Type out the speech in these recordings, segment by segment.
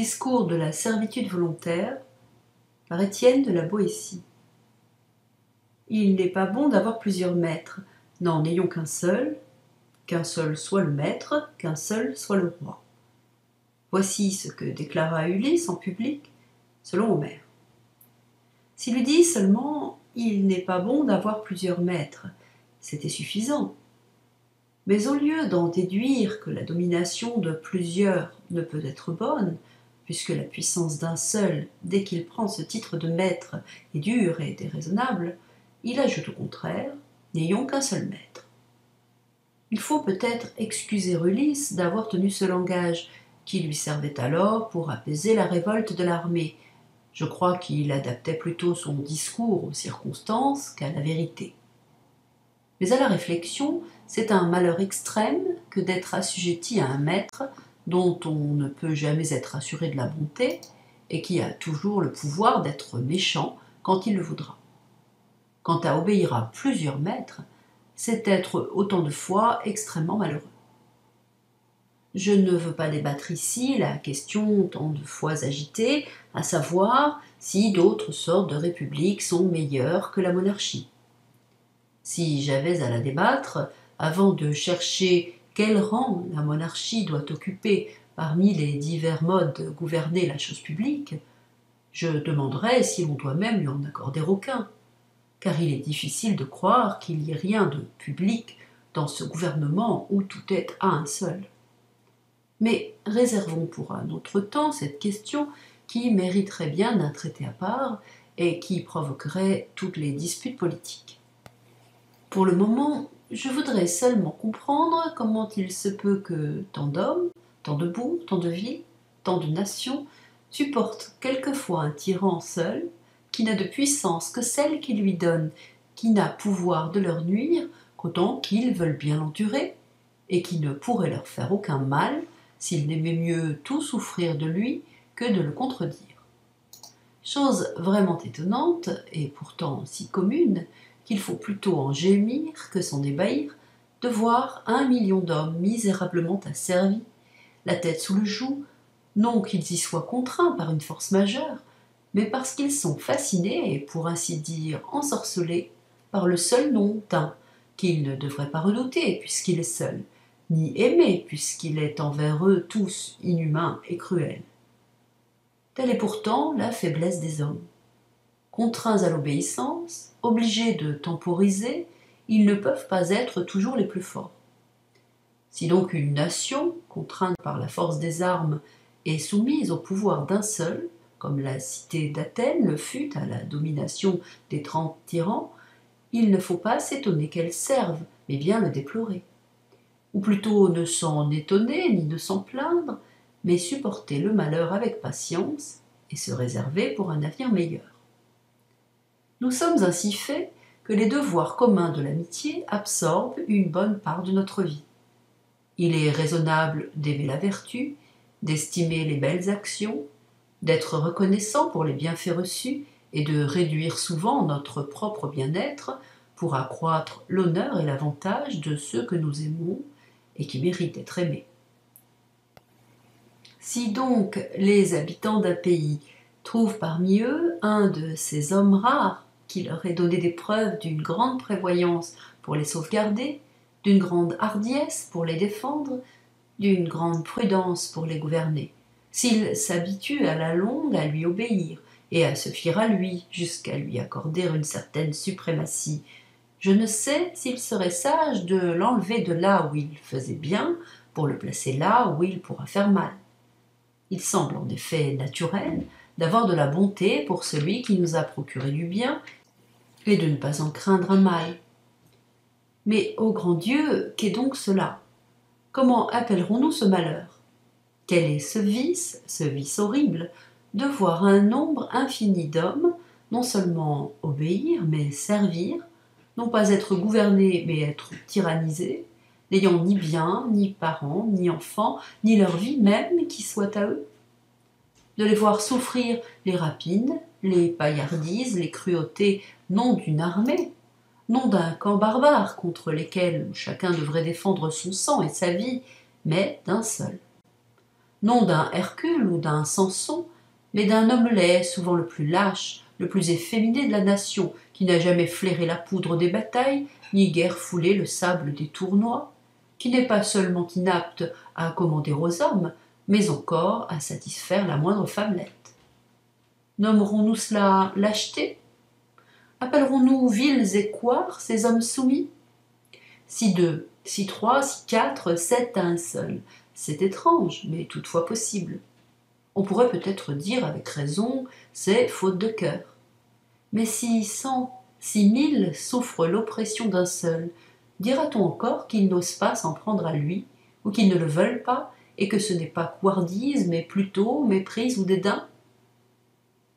Discours de la servitude volontaire par Étienne de la Boétie. Il n'est pas bon d'avoir plusieurs maîtres, n'en ayons qu'un seul, qu'un seul soit le maître, qu'un seul soit le roi. Voici ce que déclara Ulysse en public, selon Homère. S'il lui dit seulement il n'est pas bon d'avoir plusieurs maîtres, c'était suffisant. Mais au lieu d'en déduire que la domination de plusieurs ne peut être bonne, puisque la puissance d'un seul, dès qu'il prend ce titre de maître, est dure et déraisonnable, il ajoute au contraire N'ayons qu'un seul maître. Il faut peut-être excuser Ulysse d'avoir tenu ce langage, qui lui servait alors pour apaiser la révolte de l'armée. Je crois qu'il adaptait plutôt son discours aux circonstances qu'à la vérité. Mais à la réflexion, c'est un malheur extrême que d'être assujetti à un maître dont on ne peut jamais être assuré de la bonté et qui a toujours le pouvoir d'être méchant quand il le voudra. Quant à obéir à plusieurs maîtres, c'est être autant de fois extrêmement malheureux. Je ne veux pas débattre ici la question tant de fois agitée, à savoir si d'autres sortes de républiques sont meilleures que la monarchie. Si j'avais à la débattre, avant de chercher quel rang la monarchie doit occuper parmi les divers modes de gouverner la chose publique, je demanderais si l'on doit même lui en accorder aucun, car il est difficile de croire qu'il y ait rien de public dans ce gouvernement où tout est à un seul. Mais réservons pour un autre temps cette question qui mériterait bien d'un traité à part et qui provoquerait toutes les disputes politiques. Pour le moment, je voudrais seulement comprendre comment il se peut que tant d'hommes, tant de bouts, tant de villes, tant de nations supportent quelquefois un tyran seul, qui n'a de puissance que celle qu'il lui donne, qui n'a pouvoir de leur nuire qu'autant qu'ils veulent bien l'endurer, et qui ne pourrait leur faire aucun mal s'ils n'aimaient mieux tout souffrir de lui que de le contredire. Chose vraiment étonnante, et pourtant si commune, qu'il faut plutôt en gémir que s'en ébahir, de voir un million d'hommes misérablement asservis, la tête sous le joug, non qu'ils y soient contraints par une force majeure, mais parce qu'ils sont fascinés et pour ainsi dire ensorcelés par le seul nom d'un qu'ils ne devraient pas redouter puisqu'il est seul, ni aimer puisqu'il est envers eux tous inhumain et cruel. Telle est pourtant la faiblesse des hommes. Contraints à l'obéissance, obligés de temporiser, ils ne peuvent pas être toujours les plus forts. Si donc une nation, contrainte par la force des armes, est soumise au pouvoir d'un seul, comme la cité d'Athènes le fut à la domination des trente tyrans, il ne faut pas s'étonner qu'elle serve, mais bien le déplorer. Ou plutôt ne s'en étonner ni ne s'en plaindre, mais supporter le malheur avec patience et se réserver pour un avenir meilleur. Nous sommes ainsi faits que les devoirs communs de l'amitié absorbent une bonne part de notre vie. Il est raisonnable d'aimer la vertu, d'estimer les belles actions, d'être reconnaissant pour les bienfaits reçus et de réduire souvent notre propre bien-être pour accroître l'honneur et l'avantage de ceux que nous aimons et qui méritent d'être aimés. Si donc les habitants d'un pays trouvent parmi eux un de ces hommes rares qui leur ait donné des preuves d'une grande prévoyance pour les sauvegarder, d'une grande hardiesse pour les défendre, d'une grande prudence pour les gouverner, s'ils s'habituent à la longue à lui obéir et à se fier à lui jusqu'à lui accorder une certaine suprématie, je ne sais s'il serait sage de l'enlever de là où il faisait bien pour le placer là où il pourra faire mal. Il semble en effet naturel d'avoir de la bonté pour celui qui nous a procuré du bien de ne pas en craindre un mal. Mais, ô grand Dieu, qu'est donc cela? Comment appellerons-nous ce malheur? Quel est ce vice, ce vice horrible, de voir un nombre infini d'hommes non seulement obéir, mais servir, non pas être gouvernés, mais être tyrannisés, n'ayant ni bien, ni parents, ni enfants, ni leur vie même qui soit à eux? De les voir souffrir les rapines, les paillardises, les cruautés, non d'une armée, non d'un camp barbare contre lesquels chacun devrait défendre son sang et sa vie, mais d'un seul. non d'un Hercule ou d'un Samson, mais d'un homme laid, souvent le plus lâche, le plus efféminé de la nation, qui n'a jamais flairé la poudre des batailles, ni guère foulé le sable des tournois, qui n'est pas seulement inapte à commander aux hommes, mais encore à satisfaire la moindre femmelette. Nommerons-nous cela lâcheté Appellerons-nous vils et couards ces hommes soumis? Si deux, si trois, si quatre, sept à un seul, c'est étrange, mais toutefois possible. On pourrait peut-être dire avec raison, c'est faute de cœur. Mais si cent, si mille souffrent l'oppression d'un seul, dira-t-on encore qu'ils n'osent pas s'en prendre à lui, ou qu'ils ne le veulent pas, et que ce n'est pas couardise, mais plutôt méprise ou dédain?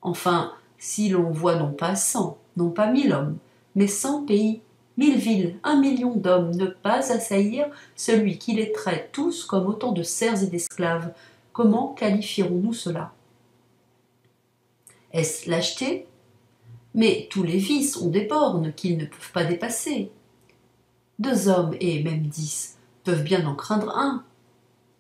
Enfin, si l'on voit non pas cent, non pas mille hommes, mais cent pays, mille villes, un million d'hommes ne pas assaillir celui qui les traite tous comme autant de serfs et d'esclaves, comment qualifierons-nous cela? Est-ce lâcheté? Mais tous les vices ont des bornes qu'ils ne peuvent pas dépasser. Deux hommes, et même dix, peuvent bien en craindre un.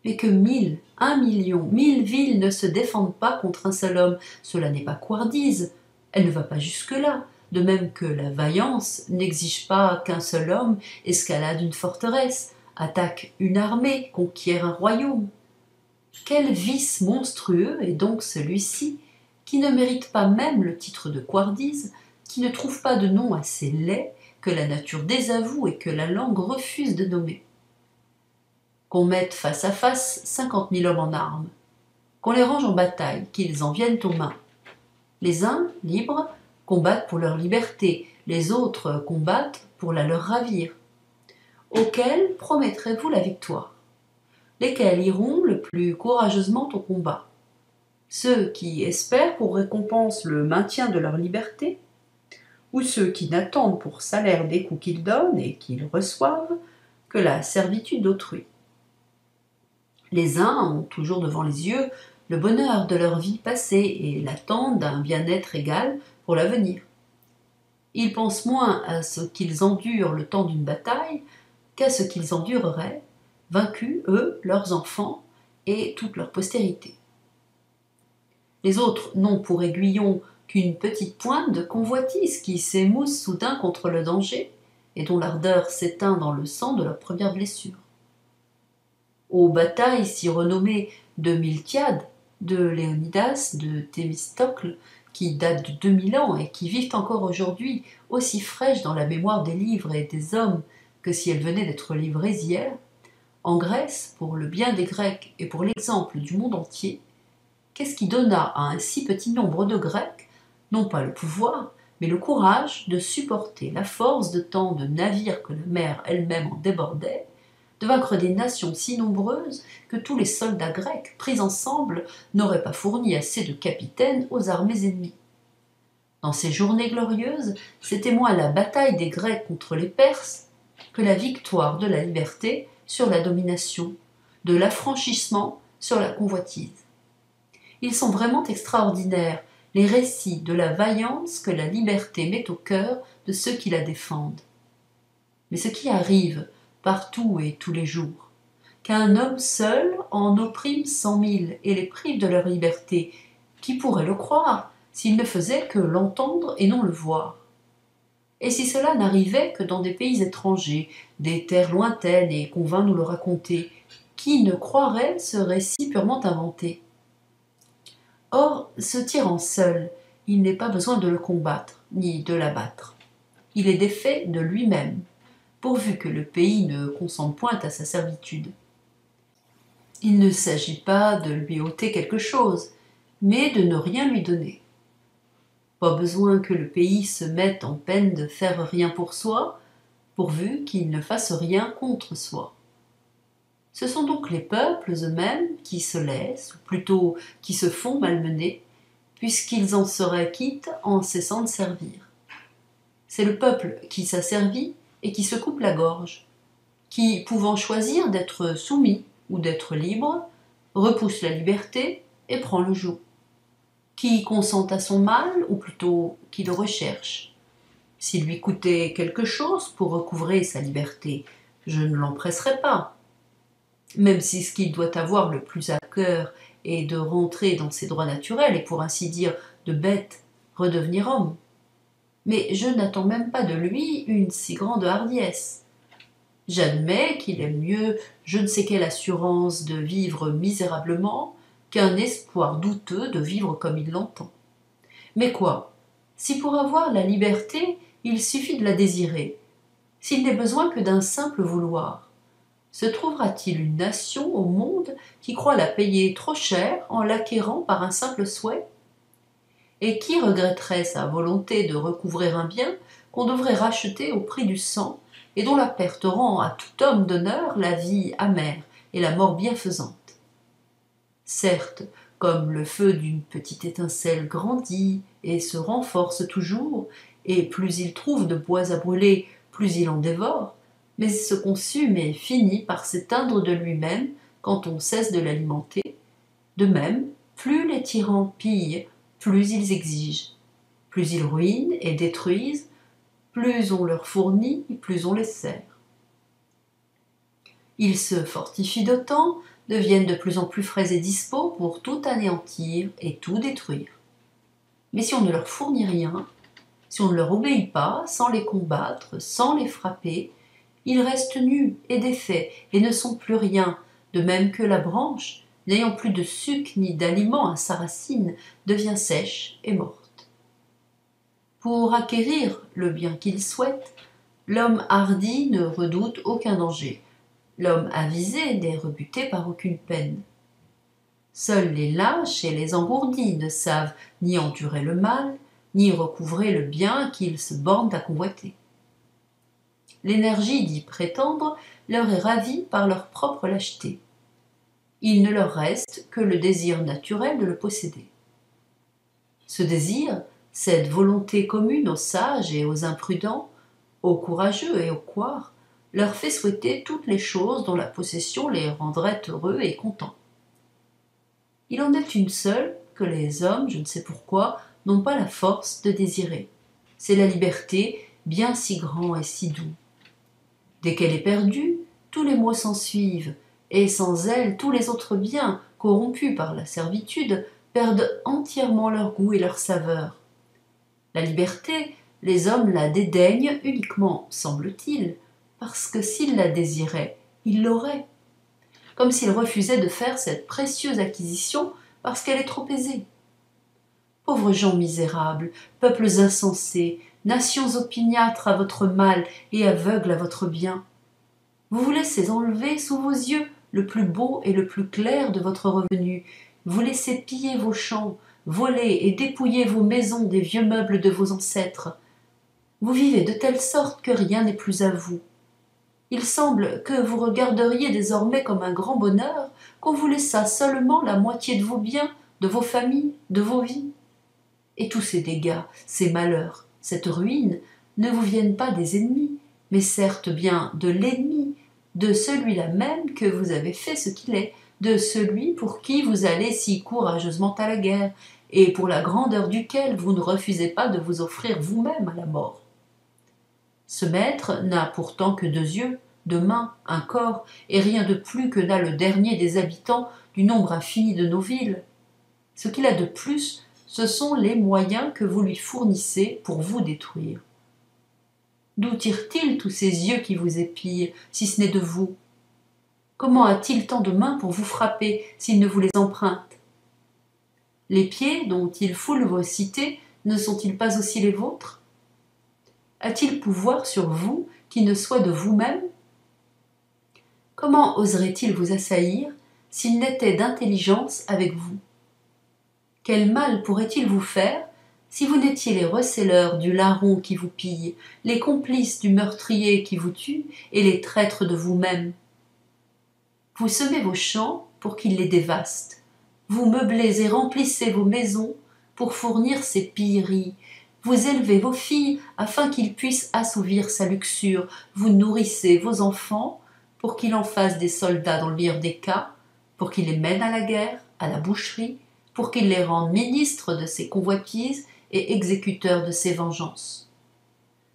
Mais que mille, un million, mille villes ne se défendent pas contre un seul homme, cela n'est pas couardise, elle ne va pas jusque-là, de même que la vaillance n'exige pas qu'un seul homme escalade une forteresse, attaque une armée, conquiert un royaume. Quel vice monstrueux est donc celui-ci, qui ne mérite pas même le titre de couardise, qui ne trouve pas de nom assez laid, que la nature désavoue et que la langue refuse de nommer. Qu'on mette face à face cinquante mille hommes en armes, qu'on les range en bataille, qu'ils en viennent aux mains. Les uns, libres, combattent pour leur liberté, les autres combattent pour la leur ravir. Auxquels promettrez-vous la victoire? Lesquels iront le plus courageusement au combat? Ceux qui espèrent pour récompense le maintien de leur liberté? Ou ceux qui n'attendent pour salaire des coups qu'ils donnent et qu'ils reçoivent que la servitude d'autrui? Les uns ont toujours devant les yeux le bonheur de leur vie passée et l'attente d'un bien-être égal pour l'avenir. Ils pensent moins à ce qu'ils endurent le temps d'une bataille qu'à ce qu'ils endureraient, vaincus, eux, leurs enfants et toute leur postérité. Les autres n'ont pour aiguillon qu'une petite pointe de convoitise qui s'émousse soudain contre le danger et dont l'ardeur s'éteint dans le sang de leur première blessure. Aux batailles si renommées de Miltiade, de Léonidas, de Thémistocle, qui datent de 2000 ans et qui vivent encore aujourd'hui aussi fraîches dans la mémoire des livres et des hommes que si elles venaient d'être livrées hier, en Grèce, pour le bien des Grecs et pour l'exemple du monde entier, qu'est-ce qui donna à un si petit nombre de Grecs, non pas le pouvoir, mais le courage de supporter la force de tant de navires que la mer elle-même en débordait, de vaincre des nations si nombreuses que tous les soldats grecs, pris ensemble, n'auraient pas fourni assez de capitaines aux armées ennemies. Dans ces journées glorieuses, c'était moins la bataille des Grecs contre les Perses que la victoire de la liberté sur la domination, de l'affranchissement sur la convoitise. Ils sont vraiment extraordinaires, les récits de la vaillance que la liberté met au cœur de ceux qui la défendent. Mais ce qui arrive partout et tous les jours, qu'un homme seul en opprime cent mille et les prive de leur liberté, qui pourrait le croire s'il ne faisait que l'entendre et non le voir? Et si cela n'arrivait que dans des pays étrangers, des terres lointaines et qu'on vint nous le raconter, qui ne croirait ce récit purement inventé? Or, ce tyran seul, il n'est pas besoin de le combattre, ni de l'abattre. Il est défait de lui-même, pourvu que le pays ne consente point à sa servitude. Il ne s'agit pas de lui ôter quelque chose, mais de ne rien lui donner. Pas besoin que le pays se mette en peine de faire rien pour soi, pourvu qu'il ne fasse rien contre soi. Ce sont donc les peuples eux-mêmes qui se laissent, ou plutôt qui se font malmener, puisqu'ils en seraient quittes en cessant de servir. C'est le peuple qui s'asservit et qui se coupe la gorge, qui, pouvant choisir d'être soumis ou d'être libre, repousse la liberté et prend le joug, qui consent à son mal, ou plutôt qui le recherche. S'il lui coûtait quelque chose pour recouvrer sa liberté, je ne l'empresserais pas. même si ce qu'il doit avoir le plus à cœur est de rentrer dans ses droits naturels et pour ainsi dire de bête redevenir homme. Mais je n'attends même pas de lui une si grande hardiesse. J'admets qu'il aime mieux je ne sais quelle assurance de vivre misérablement qu'un espoir douteux de vivre comme il l'entend. Mais quoi? Si pour avoir la liberté, il suffit de la désirer, s'il n'est besoin que d'un simple vouloir, se trouvera-t-il une nation au monde qui croit la payer trop cher en l'acquérant par un simple souhait? Et qui regretterait sa volonté de recouvrer un bien qu'on devrait racheter au prix du sang et dont la perte rend à tout homme d'honneur la vie amère et la mort bienfaisante? Certes, comme le feu d'une petite étincelle grandit et se renforce toujours, et plus il trouve de bois à brûler, plus il en dévore, mais il se consume et finit par s'éteindre de lui-même quand on cesse de l'alimenter. De même, plus les tyrans pillent, plus ils exigent. Plus ils ruinent et détruisent, plus on leur fournit, plus on les sert. Ils se fortifient d'autant, deviennent de plus en plus frais et dispos pour tout anéantir et tout détruire. Mais si on ne leur fournit rien, si on ne leur obéit pas, sans les combattre, sans les frapper, ils restent nus et défaits et ne sont plus rien, de même que la branche, n'ayant plus de suc ni d'aliment à sa racine, devient sèche et morte. Pour acquérir le bien qu'il souhaite, l'homme hardi ne redoute aucun danger, l'homme avisé n'est rebuté par aucune peine. Seuls les lâches et les engourdis ne savent ni endurer le mal, ni recouvrer le bien qu'ils se bornent à convoiter l'énergie d'y prétendre leur est ravie par leur propre lâcheté. Il ne leur reste que le désir naturel de le posséder. Ce désir, cette volonté commune aux sages et aux imprudents, aux courageux et aux couards, leur fait souhaiter toutes les choses dont la possession les rendrait heureux et contents. Il en est une seule que les hommes, je ne sais pourquoi, n'ont pas la force de désirer. C'est la liberté, bien si grand et si doux. Dès qu'elle est perdue, tous les maux s'ensuivent, et sans elle, tous les autres biens, corrompus par la servitude, perdent entièrement leur goût et leur saveur. La liberté, les hommes la dédaignent uniquement, semble-t-il, parce que s'ils la désiraient, ils l'auraient. Comme s'ils refusaient de faire cette précieuse acquisition parce qu'elle est trop aisée. Pauvres gens misérables, peuples insensés, nations opiniâtres à votre mal et aveugles à votre bien. Vous vous laissez enlever sous vos yeux le plus beau et le plus clair de votre revenu, vous laissez piller vos champs, voler et dépouiller vos maisons des vieux meubles de vos ancêtres. Vous vivez de telle sorte que rien n'est plus à vous. Il semble que vous regarderiez désormais comme un grand bonheur qu'on vous laissât seulement la moitié de vos biens, de vos familles, de vos vies. Et tous ces dégâts, ces malheurs, cette ruine ne vous viennent pas des ennemis, mais certes bien de l'ennemi, de celui-là même que vous avez fait ce qu'il est, de celui pour qui vous allez si courageusement à la guerre, et pour la grandeur duquel vous ne refusez pas de vous offrir vous-même à la mort. Ce maître n'a pourtant que deux yeux, deux mains, un corps, et rien de plus que n'a le dernier des habitants du nombre infini de nos villes. Ce qu'il a de plus, ce sont les moyens que vous lui fournissez pour vous détruire. D'où tire-t-il tous ces yeux qui vous épillent, si ce n'est de vous? Comment a-t-il tant de mains pour vous frapper s'il ne vous les emprunte? Les pieds dont il foule vos cités ne sont-ils pas aussi les vôtres? A-t-il pouvoir sur vous qui ne soit de vous-même? Comment oserait-il vous assaillir s'il n'était d'intelligence avec vous? Quel mal pourrait-il vous faire si vous n'étiez les receleurs du larron qui vous pille, les complices du meurtrier qui vous tue et les traîtres de vous-même Vous semez vos champs pour qu'il les dévaste. Vous meublez et remplissez vos maisons pour fournir ses pilleries. Vous élevez vos filles afin qu'ils puissent assouvir sa luxure. Vous nourrissez vos enfants pour qu'ils en fassent des soldats dans le meilleur des cas, pour qu'ils les mènent à la guerre, à la boucherie, pour qu'il les rende ministres de ses convoitises et exécuteurs de ses vengeances.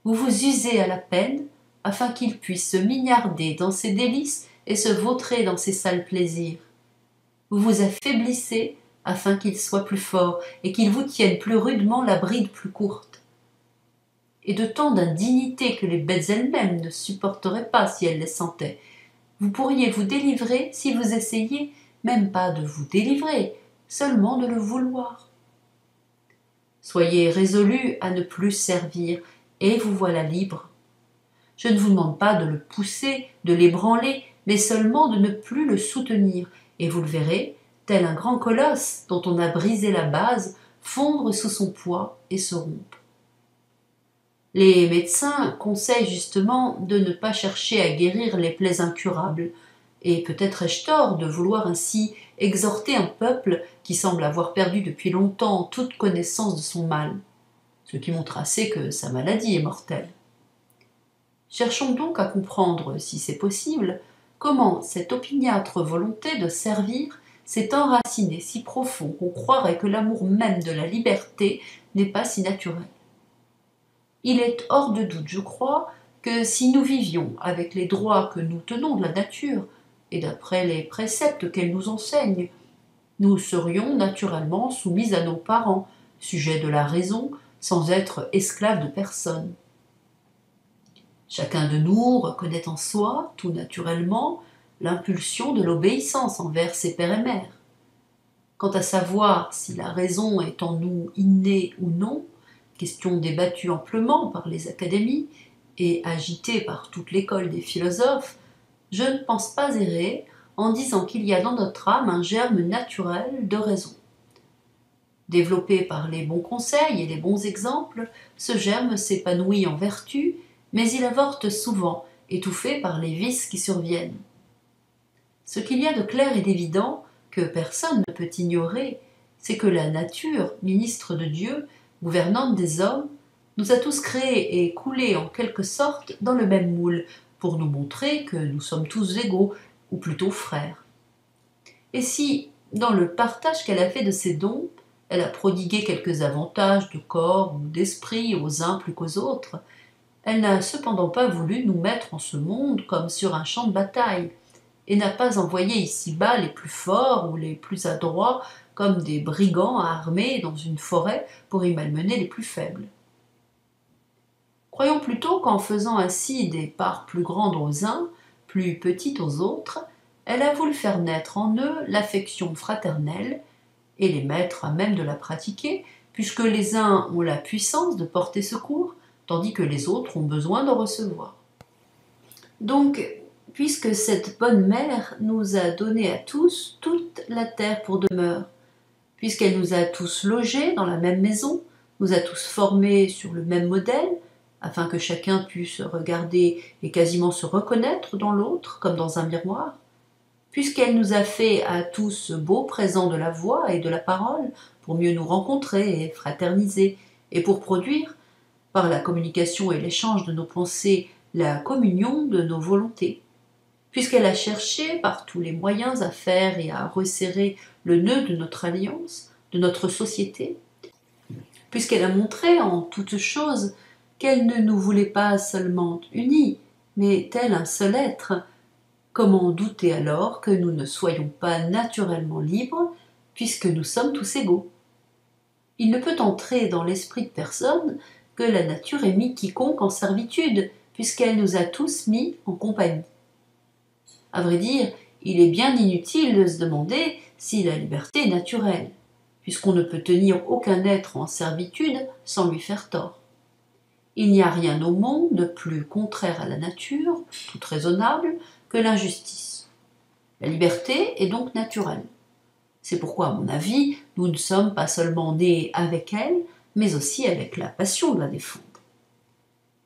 Vous vous usez à la peine afin qu'il puisse se mignarder dans ses délices et se vautrer dans ses sales plaisirs. Vous vous affaiblissez afin qu'il soit plus fort et qu'il vous tienne plus rudement la bride plus courte. Et de tant d'indignité que les bêtes elles-mêmes ne supporteraient pas si elles les sentaient, vous pourriez vous délivrer si vous essayiez même pas de vous délivrer, seulement de le vouloir. Soyez résolu à ne plus servir, et vous voilà libre. Je ne vous demande pas de le pousser, de l'ébranler, mais seulement de ne plus le soutenir, et vous le verrez, tel un grand colosse dont on a brisé la base, fondre sous son poids et se rompre. Les médecins conseillent justement de ne pas chercher à guérir les plaies incurables, et peut-être ai-je tort de vouloir ainsi exhorter un peuple qui semble avoir perdu depuis longtemps toute connaissance de son mal, ce qui montre assez que sa maladie est mortelle. Cherchons donc à comprendre, si c'est possible, comment cette opiniâtre volonté de servir s'est enracinée si profond qu'on croirait que l'amour même de la liberté n'est pas si naturel. Il est hors de doute, je crois, que si nous vivions avec les droits que nous tenons de la nature, et d'après les préceptes qu'elle nous enseigne, nous serions naturellement soumis à nos parents, sujets de la raison, sans être esclaves de personne. Chacun de nous reconnaît en soi, tout naturellement, l'impulsion de l'obéissance envers ses pères et mères. Quant à savoir si la raison est en nous innée ou non, question débattue amplement par les académies et agitée par toute l'école des philosophes, je ne pense pas errer en disant qu'il y a dans notre âme un germe naturel de raison. Développé par les bons conseils et les bons exemples, ce germe s'épanouit en vertu, mais il avorte souvent, étouffé par les vices qui surviennent. Ce qu'il y a de clair et d'évident, que personne ne peut ignorer, c'est que la nature, ministre de Dieu, gouvernante des hommes, nous a tous créés et coulés en quelque sorte dans le même moule, pour nous montrer que nous sommes tous égaux, ou plutôt frères. Et si, dans le partage qu'elle a fait de ses dons, elle a prodigué quelques avantages de corps ou d'esprit aux uns plus qu'aux autres, elle n'a cependant pas voulu nous mettre en ce monde comme sur un champ de bataille, et n'a pas envoyé ici-bas les plus forts ou les plus adroits comme des brigands armés dans une forêt pour y malmener les plus faibles. Croyons plutôt qu'en faisant ainsi des parts plus grandes aux uns, plus petites aux autres, elle a voulu faire naître en eux l'affection fraternelle et les mettre à même de la pratiquer, puisque les uns ont la puissance de porter secours, tandis que les autres ont besoin de recevoir. Donc, puisque cette bonne mère nous a donné à tous toute la terre pour demeure, puisqu'elle nous a tous logés dans la même maison, nous a tous formés sur le même modèle, afin que chacun puisse regarder et quasiment se reconnaître dans l'autre comme dans un miroir, puisqu'elle nous a fait à tous ce beau présent de la voix et de la parole pour mieux nous rencontrer et fraterniser, et pour produire, par la communication et l'échange de nos pensées, la communion de nos volontés, puisqu'elle a cherché par tous les moyens à faire et à resserrer le nœud de notre alliance, de notre société, puisqu'elle a montré en toutes choses qu'elle ne nous voulait pas seulement unis, mais tel un seul être. Comment douter alors que nous ne soyons pas naturellement libres, puisque nous sommes tous égaux? Il ne peut entrer dans l'esprit de personne que la nature ait mis quiconque en servitude, puisqu'elle nous a tous mis en compagnie. À vrai dire, il est bien inutile de se demander si la liberté est naturelle, puisqu'on ne peut tenir aucun être en servitude sans lui faire tort. Il n'y a rien au monde de plus contraire à la nature, tout raisonnable, que l'injustice. La liberté est donc naturelle. C'est pourquoi, à mon avis, nous ne sommes pas seulement nés avec elle, mais aussi avec la passion de la défendre.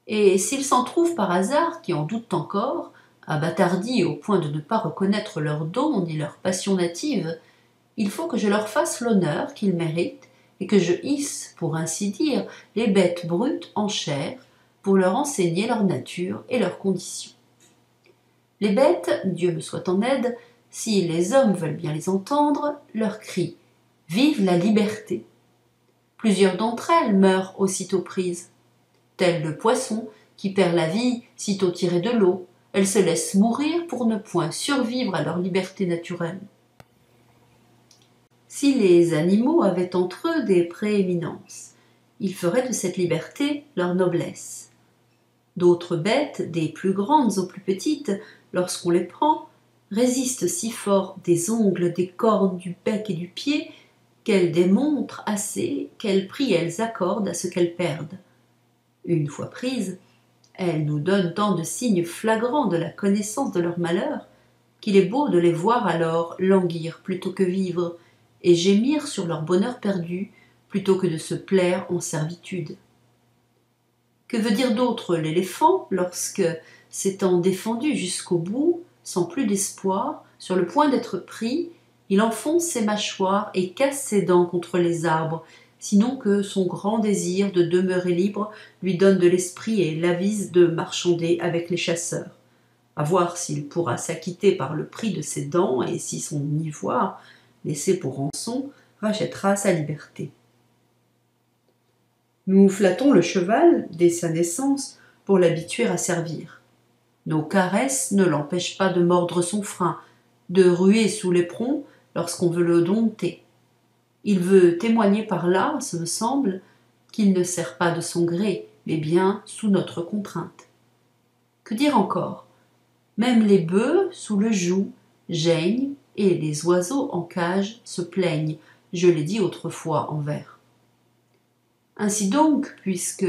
Et s'il s'en trouve par hasard qui en doutent encore, abâtardis au point de ne pas reconnaître leurs dons ni leur passion native, il faut que je leur fasse l'honneur qu'ils méritent et que je hisse, pour ainsi dire, les bêtes brutes en chair, pour leur enseigner leur nature et leurs conditions. Les bêtes, Dieu me soit en aide, si les hommes veulent bien les entendre, leur crient Vive la liberté Plusieurs d'entre elles meurent aussitôt prises, tel le poisson qui perd la vie sitôt tiré de l'eau, elles se laissent mourir pour ne point survivre à leur liberté naturelle. Si les animaux avaient entre eux des prééminences, ils feraient de cette liberté leur noblesse. D'autres bêtes, des plus grandes aux plus petites, lorsqu'on les prend, résistent si fort des ongles, des cornes, du bec et du pied, qu'elles démontrent assez quel prix elles accordent à ce qu'elles perdent. Une fois prises, elles nous donnent tant de signes flagrants de la connaissance de leur malheur, qu'il est beau de les voir alors languir plutôt que vivre, et gémir sur leur bonheur perdu, plutôt que de se plaire en servitude. Que veut dire d'autre l'éléphant lorsque, s'étant défendu jusqu'au bout, sans plus d'espoir, sur le point d'être pris, il enfonce ses mâchoires et casse ses dents contre les arbres, sinon que son grand désir de demeurer libre lui donne de l'esprit et l'avise de marchander avec les chasseurs. À voir s'il pourra s'acquitter par le prix de ses dents et si son ivoire, laissé pour rançon, rachètera sa liberté. Nous flattons le cheval dès sa naissance pour l'habituer à servir. Nos caresses ne l'empêchent pas de mordre son frein, de ruer sous l'éperon lorsqu'on veut le dompter. Il veut témoigner par là, ce me semble, qu'il ne sert pas de son gré, mais bien sous notre contrainte. Que dire encore? Même les bœufs, sous le joug, geignent, et les oiseaux en cage se plaignent, je l'ai dit autrefois en vers. Ainsi donc, puisque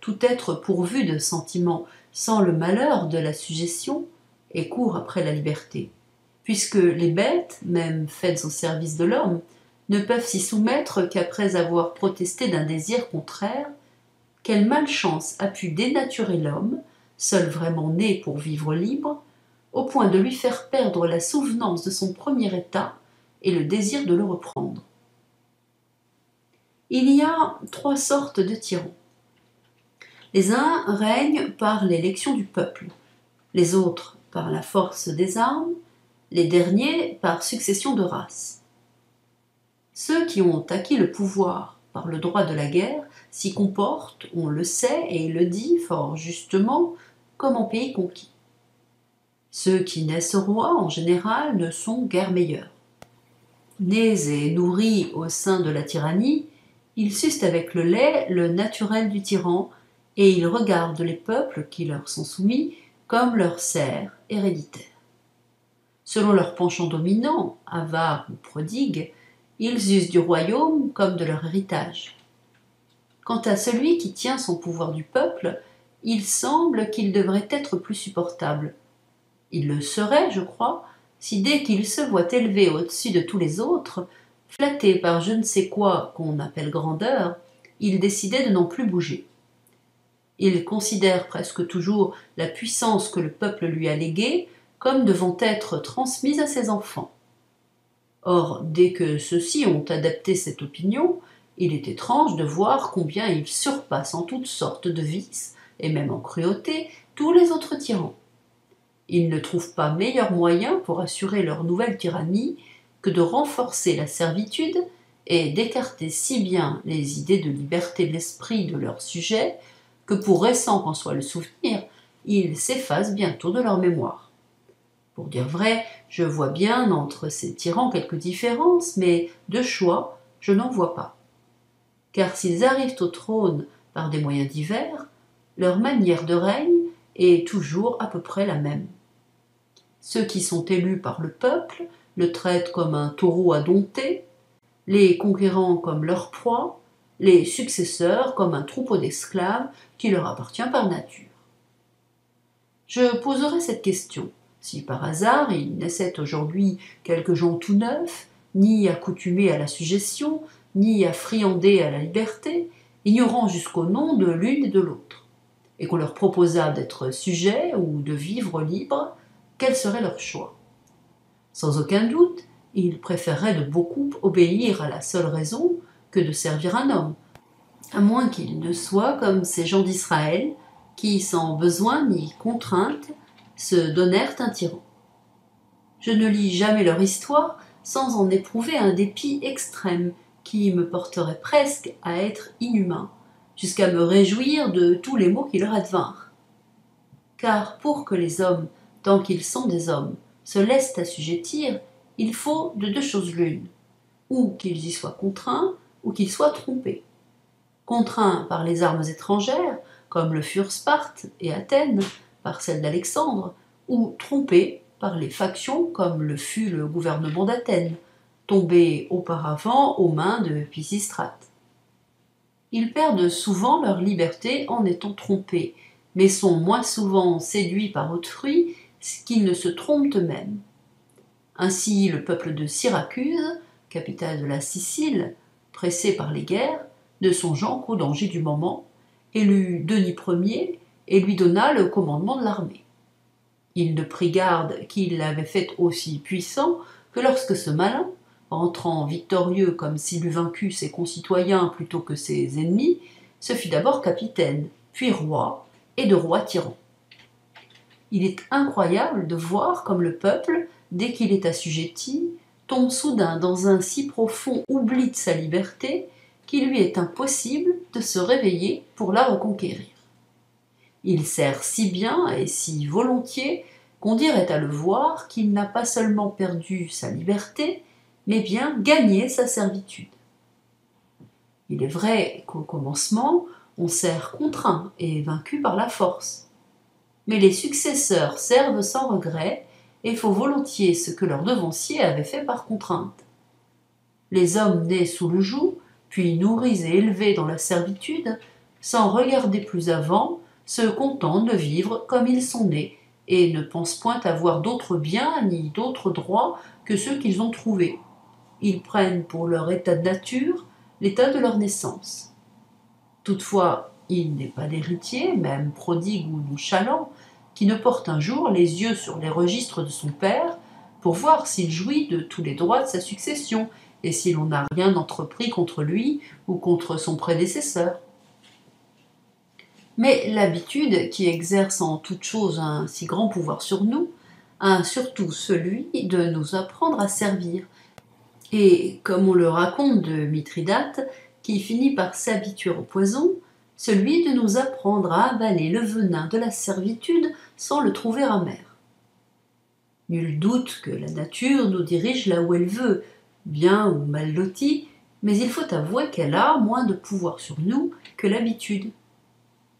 tout être pourvu de sentiments sent le malheur de la suggestion et court après la liberté, puisque les bêtes, même faites au service de l'homme, ne peuvent s'y soumettre qu'après avoir protesté d'un désir contraire, quelle malchance a pu dénaturer l'homme, seul vraiment né pour vivre libre, au point de lui faire perdre la souvenance de son premier état et le désir de le reprendre. Il y a trois sortes de tyrans. Les uns règnent par l'élection du peuple, les autres par la force des armes, les derniers par succession de races. Ceux qui ont acquis le pouvoir par le droit de la guerre s'y comportent, on le sait et le dit fort justement, comme en pays conquis. Ceux qui naissent rois, en général, ne sont guère meilleurs. Nés et nourris au sein de la tyrannie, ils sucent avec le lait le naturel du tyran, et ils regardent les peuples qui leur sont soumis comme leurs serfs héréditaires. Selon leur penchant dominant, avare ou prodigue, ils usent du royaume comme de leur héritage. Quant à celui qui tient son pouvoir du peuple, il semble qu'il devrait être plus supportable. Il le serait, je crois, si dès qu'il se voit élevé au-dessus de tous les autres, flatté par je ne sais quoi qu'on appelle grandeur, il décidait de n'en plus bouger. Il considère presque toujours la puissance que le peuple lui a léguée comme devant être transmise à ses enfants. Or, dès que ceux-ci ont adapté cette opinion, il est étrange de voir combien il surpasse en toutes sortes de vices, et même en cruauté, tous les autres tyrans. Ils ne trouvent pas meilleur moyen pour assurer leur nouvelle tyrannie que de renforcer la servitude et d'écarter si bien les idées de liberté de l'esprit de leurs sujets que pour récent qu'en soit le souvenir, ils s'effacent bientôt de leur mémoire. Pour dire vrai, je vois bien entre ces tyrans quelques différences, mais de choix, je n'en vois pas. Car s'ils arrivent au trône par des moyens divers, leur manière de règne est toujours à peu près la même. Ceux qui sont élus par le peuple le traitent comme un taureau à dompter, les conquérants comme leur proie, les successeurs comme un troupeau d'esclaves qui leur appartient par nature. Je poserai cette question. Si par hasard il naissait aujourd'hui quelques gens tout neufs, ni accoutumés à la suggestion, ni à friander à la liberté, ignorant jusqu'au nom de l'une et de l'autre, et qu'on leur proposât d'être sujets ou de vivre libres, quel serait leur choix? Sans aucun doute, ils préféreraient de beaucoup obéir à la seule raison que de servir un homme, à moins qu'ils ne soient comme ces gens d'Israël, qui, sans besoin ni contrainte, se donnèrent un tyran. Je ne lis jamais leur histoire sans en éprouver un dépit extrême qui me porterait presque à être inhumain, jusqu'à me réjouir de tous les maux qui leur advinrent. Car pour que les hommes tant qu'ils sont des hommes, se laissent assujettir, il faut de deux choses l'une, ou qu'ils y soient contraints, ou qu'ils soient trompés. Contraints par les armes étrangères, comme le furent Sparte et Athènes, par celles d'Alexandre, ou trompés par les factions, comme le fut le gouvernement d'Athènes, tombé auparavant aux mains de Pisistrate. Ils perdent souvent leur liberté en étant trompés, mais sont moins souvent séduits par autrui qu'ils ne se trompent eux-mêmes. Ainsi, le peuple de Syracuse, capitale de la Sicile, pressé par les guerres, ne songeant qu'au danger du moment, élut Denis Ier et lui donna le commandement de l'armée. Il ne prit garde qu'il l'avait fait aussi puissant que lorsque ce malin, entrant victorieux comme s'il eût vaincu ses concitoyens plutôt que ses ennemis, se fit d'abord capitaine, puis roi, et de roi tyran. Il est incroyable de voir comme le peuple, dès qu'il est assujetti, tombe soudain dans un si profond oubli de sa liberté qu'il lui est impossible de se réveiller pour la reconquérir. Il sert si bien et si volontiers qu'on dirait à le voir qu'il n'a pas seulement perdu sa liberté, mais bien gagné sa servitude. Il est vrai qu'au commencement, on sert contraint et vaincu par la force. Mais les successeurs servent sans regret et font volontiers ce que leurs devanciers avaient fait par contrainte. Les hommes nés sous le joug, puis nourris et élevés dans la servitude, sans regarder plus avant, se contentent de vivre comme ils sont nés, et ne pensent point avoir d'autres biens ni d'autres droits que ceux qu'ils ont trouvés. Ils prennent pour leur état de nature l'état de leur naissance. Toutefois, il n'est pas l'héritier, même prodigue ou nonchalant, qui ne porte un jour les yeux sur les registres de son père pour voir s'il jouit de tous les droits de sa succession et si l'on n'a rien entrepris contre lui ou contre son prédécesseur. Mais l'habitude, qui exerce en toute chose un si grand pouvoir sur nous, a surtout celui de nous apprendre à servir. Et comme on le raconte de Mithridate, qui finit par s'habituer au poison, celui de nous apprendre à avaler le venin de la servitude sans le trouver amer. Nul doute que la nature nous dirige là où elle veut, bien ou mal lotie, mais il faut avouer qu'elle a moins de pouvoir sur nous que l'habitude.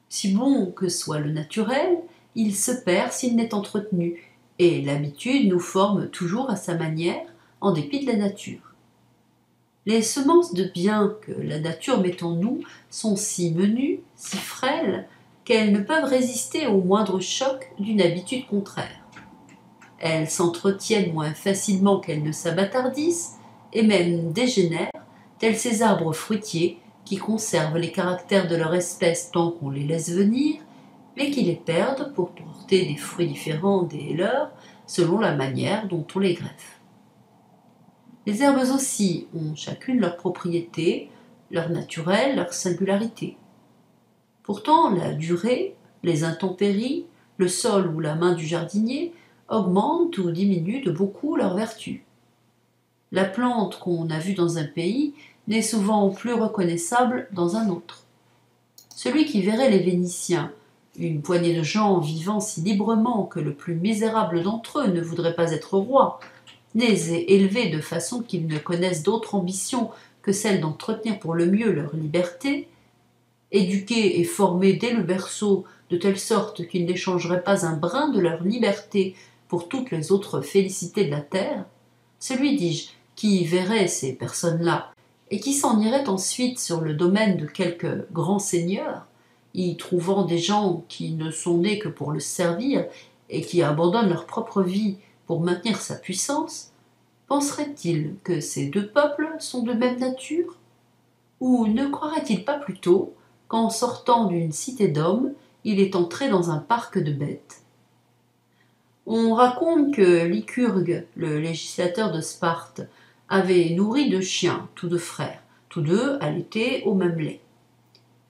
Si bon que soit le naturel, il se perd s'il n'est entretenu, et l'habitude nous forme toujours à sa manière, en dépit de la nature. Les semences de bien que la nature met en nous sont si menues, si frêles, qu'elles ne peuvent résister au moindre choc d'une habitude contraire. Elles s'entretiennent moins facilement qu'elles ne s'abattardissent, et même dégénèrent, tels ces arbres fruitiers qui conservent les caractères de leur espèce tant qu'on les laisse venir, mais qui les perdent pour porter des fruits différents des leurs selon la manière dont on les greffe. Les herbes aussi ont chacune leur propriété, leur naturel, leur singularité. Pourtant, la durée, les intempéries, le sol ou la main du jardinier augmentent ou diminuent de beaucoup leur vertu. La plante qu'on a vue dans un pays n'est souvent plus reconnaissable dans un autre. Celui qui verrait les Vénitiens, une poignée de gens vivant si librement que le plus misérable d'entre eux ne voudrait pas être roi, nés et élevés de façon qu'ils ne connaissent d'autre ambition que celle d'entretenir pour le mieux leur liberté, éduqués et formés dès le berceau de telle sorte qu'ils n'échangeraient pas un brin de leur liberté pour toutes les autres félicités de la terre, celui, dis-je, qui verrait ces personnes-là, et qui s'en irait ensuite sur le domaine de quelque grand seigneur, y trouvant des gens qui ne sont nés que pour le servir et qui abandonnent leur propre vie maintenir sa puissance, penserait-il que ces deux peuples sont de même nature? Ou ne croirait-il pas plutôt qu'en sortant d'une cité d'hommes, il est entré dans un parc de bêtes? On raconte que Lycurgue, le législateur de Sparte, avait nourri deux chiens, tous deux frères, tous deux allaités au même lait.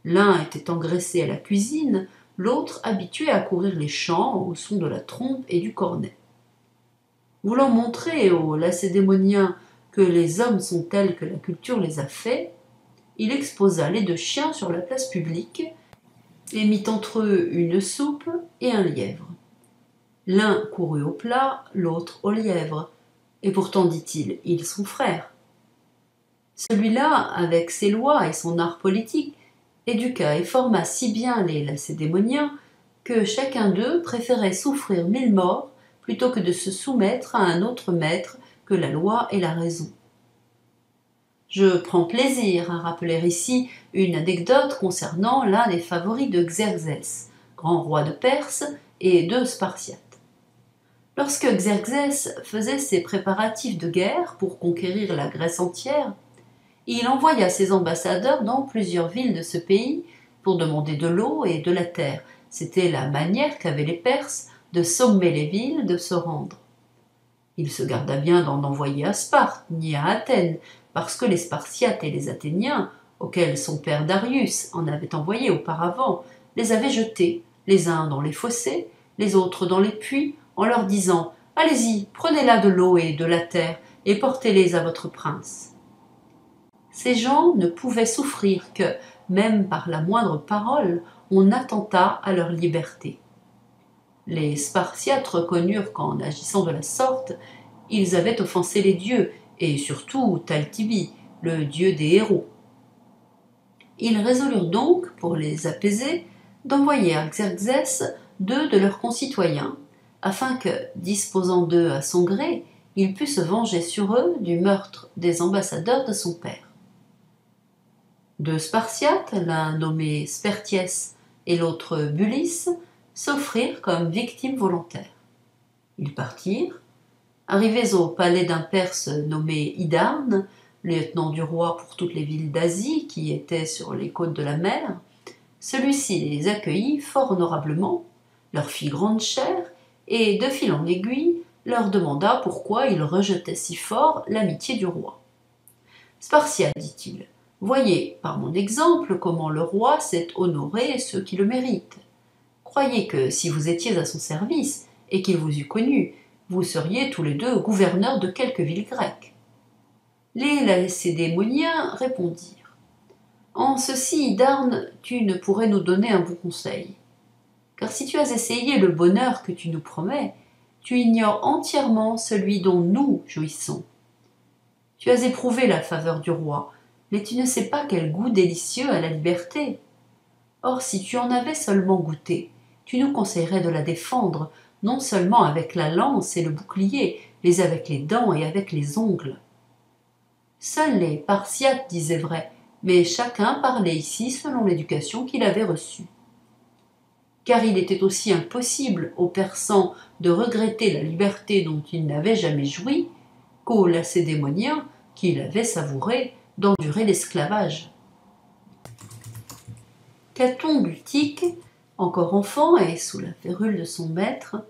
L'un était engraissé à la cuisine, l'autre habitué à courir les champs au son de la trompe et du cornet. Voulant montrer aux lacédémoniens que les hommes sont tels que la culture les a faits, il exposa les deux chiens sur la place publique et mit entre eux une soupe et un lièvre. L'un courut au plat, l'autre au lièvre. Et pourtant, dit-il, ils sont frères. Celui-là, avec ses lois et son art politique, éduqua et forma si bien les lacédémoniens que chacun d'eux préférait souffrir mille morts plutôt que de se soumettre à un autre maître que la loi et la raison. Je prends plaisir à rappeler ici une anecdote concernant l'un des favoris de Xerxès, grand roi de Perse et de Spartiate. Lorsque Xerxès faisait ses préparatifs de guerre pour conquérir la Grèce entière, il envoya ses ambassadeurs dans plusieurs villes de ce pays pour demander de l'eau et de la terre. C'était la manière qu'avaient les Perses de sommer les villes de se rendre. Il se garda bien d'en envoyer à Sparte, ni à Athènes, parce que les Spartiates et les Athéniens, auxquels son père Darius en avait envoyé auparavant, les avaient jetés, les uns dans les fossés, les autres dans les puits, en leur disant Allez-y, prenez là de l'eau et de la terre, et portez-les à votre prince. Ces gens ne pouvaient souffrir que, même par la moindre parole, on attentât à leur liberté. Les Spartiates reconnurent qu'en agissant de la sorte, ils avaient offensé les dieux, et surtout Taltibi, le dieu des héros. Ils résolurent donc, pour les apaiser, d'envoyer à Xerxès deux de leurs concitoyens, afin que, disposant d'eux à son gré, il pût se venger sur eux du meurtre des ambassadeurs de son père. Deux Spartiates, l'un nommé Spertiès et l'autre Bulis, s'offrirent comme victimes volontaires. Ils partirent. Arrivés au palais d'un Perse nommé Idarne, lieutenant du roi pour toutes les villes d'Asie qui étaient sur les côtes de la mer, celui-ci les accueillit fort honorablement, leur fit grande chère et, de fil en aiguille, leur demanda pourquoi ils rejetaient si fort l'amitié du roi. Spartiate, dit-il, voyez par mon exemple comment le roi sait honorer ceux qui le méritent. Croyez que si vous étiez à son service et qu'il vous eût connu, vous seriez tous les deux gouverneurs de quelque ville grecque. Les Lacédémoniens répondirent En ceci, Darne, tu ne pourrais nous donner un bon conseil. Car si tu as essayé le bonheur que tu nous promets, tu ignores entièrement celui dont nous jouissons. Tu as éprouvé la faveur du roi, mais tu ne sais pas quel goût délicieux a la liberté. Or, si tu en avais seulement goûté, tu nous conseillerais de la défendre, non seulement avec la lance et le bouclier, mais avec les dents et avec les ongles. Seuls les Parsiates disaient vrai, mais chacun parlait ici selon l'éducation qu'il avait reçue. Car il était aussi impossible aux Persans de regretter la liberté dont ils n'avaient jamais joui, qu'aux Lacédémoniens, qui l'avaient savourée, d'endurer l'esclavage. Caton Butique encore enfant et sous la férule de son maître,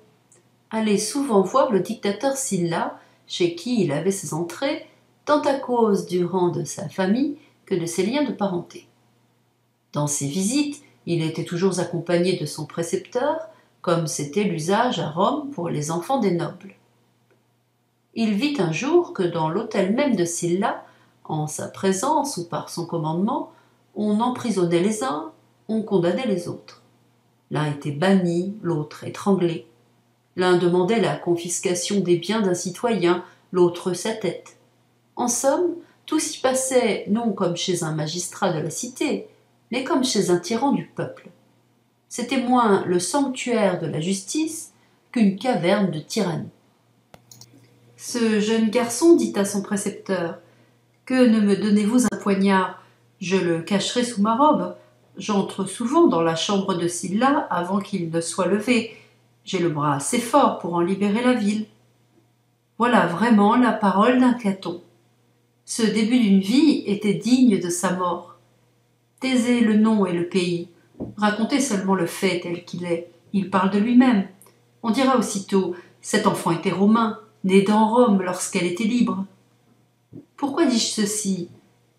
allait souvent voir le dictateur Sylla, chez qui il avait ses entrées, tant à cause du rang de sa famille que de ses liens de parenté. Dans ses visites, il était toujours accompagné de son précepteur, comme c'était l'usage à Rome pour les enfants des nobles. Il vit un jour que dans l'hôtel même de Sylla, en sa présence ou par son commandement, on emprisonnait les uns, on condamnait les autres. L'un était banni, l'autre étranglé. L'un demandait la confiscation des biens d'un citoyen, l'autre sa tête. En somme, tout s'y passait non comme chez un magistrat de la cité, mais comme chez un tyran du peuple. C'était moins le sanctuaire de la justice qu'une caverne de tyrannie. Ce jeune garçon dit à son précepteur Que ne me donnez-vous un poignard? Je le cacherai sous ma robe. J'entre souvent dans la chambre de Sylla avant qu'il ne soit levé. J'ai le bras assez fort pour en libérer la ville. Voilà vraiment la parole d'un Caton. Ce début d'une vie était digne de sa mort. Taisez le nom et le pays. Racontez seulement le fait tel qu'il est. Il parle de lui-même. On dira aussitôt cet enfant était romain, né dans Rome lorsqu'elle était libre. Pourquoi dis-je ceci?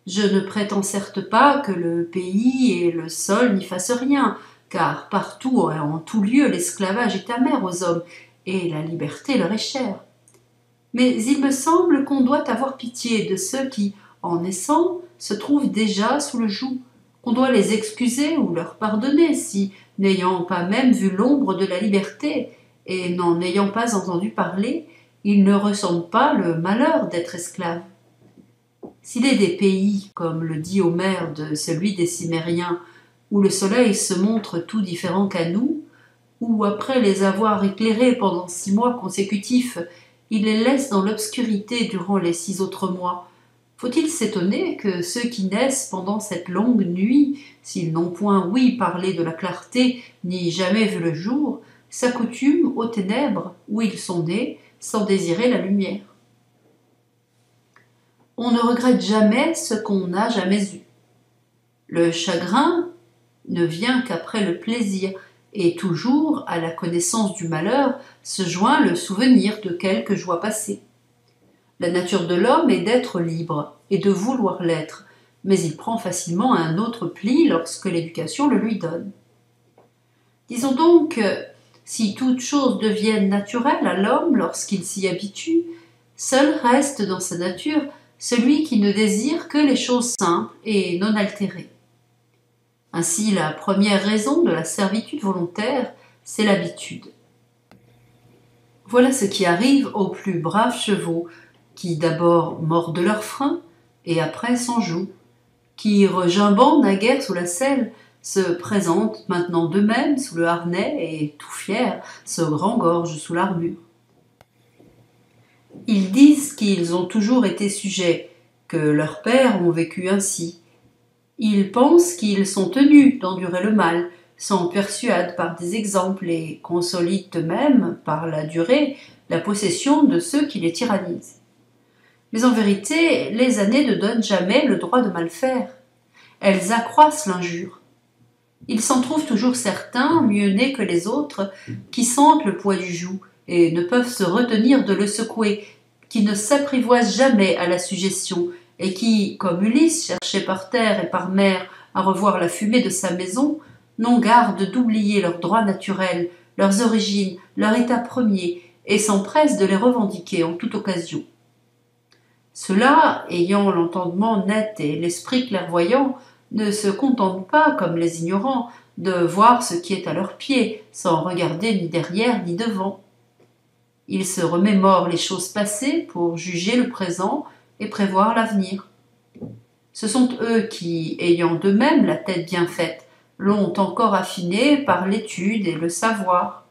Je ne prétends certes pas que le pays et le sol n'y fassent rien, car partout et en tout lieu l'esclavage est amer aux hommes, et la liberté leur est chère. Mais il me semble qu'on doit avoir pitié de ceux qui, en naissant, se trouvent déjà sous le joug, qu'on doit les excuser ou leur pardonner si, n'ayant pas même vu l'ombre de la liberté, et n'en ayant pas entendu parler, ils ne ressentent pas le malheur d'être esclaves. S'il est des pays, comme le dit Homère de celui des Cimériens, où le soleil se montre tout différent qu'à nous, où après les avoir éclairés pendant six mois consécutifs, il les laisse dans l'obscurité durant les six autres mois, faut-il s'étonner que ceux qui naissent pendant cette longue nuit, s'ils n'ont point oui parlé de la clarté, ni jamais vu le jour, s'accoutument aux ténèbres où ils sont nés, sans désirer la lumière? On ne regrette jamais ce qu'on n'a jamais eu. Le chagrin ne vient qu'après le plaisir, et toujours, à la connaissance du malheur, se joint le souvenir de quelque joie passée. La nature de l'homme est d'être libre et de vouloir l'être, mais il prend facilement un autre pli lorsque l'éducation le lui donne. Disons donc que, si toutes choses deviennent naturelles à l'homme lorsqu'il s'y habitue, seul reste dans sa nature celui qui ne désire que les choses simples et non altérées. Ainsi, la première raison de la servitude volontaire, c'est l'habitude. Voilà ce qui arrive aux plus braves chevaux, qui d'abord mordent leurs freins et après s'en jouent, qui, regimbant naguère sous la selle, se présentent maintenant d'eux-mêmes sous le harnais et, tout fiers, se rengorgent sous l'armure. Ils disent qu'ils ont toujours été sujets, que leurs pères ont vécu ainsi. Ils pensent qu'ils sont tenus d'endurer le mal, s'en persuadent par des exemples et consolident eux-mêmes, par la durée, la possession de ceux qui les tyrannisent. Mais en vérité, les années ne donnent jamais le droit de mal faire. Elles accroissent l'injure. Il s'en trouve toujours certains, mieux nés que les autres, qui sentent le poids du joug et ne peuvent se retenir de le secouer, qui ne s'apprivoisent jamais à la suggestion, et qui, comme Ulysse cherchait par terre et par mer à revoir la fumée de sa maison, n'ont garde d'oublier leurs droits naturels, leurs origines, leur état premier, et s'empressent de les revendiquer en toute occasion. Ceux-là, ayant l'entendement net et l'esprit clairvoyant, ne se contentent pas, comme les ignorants, de voir ce qui est à leurs pieds, sans regarder ni derrière ni devant. Ils se remémorent les choses passées pour juger le présent et prévoir l'avenir. Ce sont eux qui, ayant d'eux-mêmes la tête bien faite, l'ont encore affinée par l'étude et le savoir.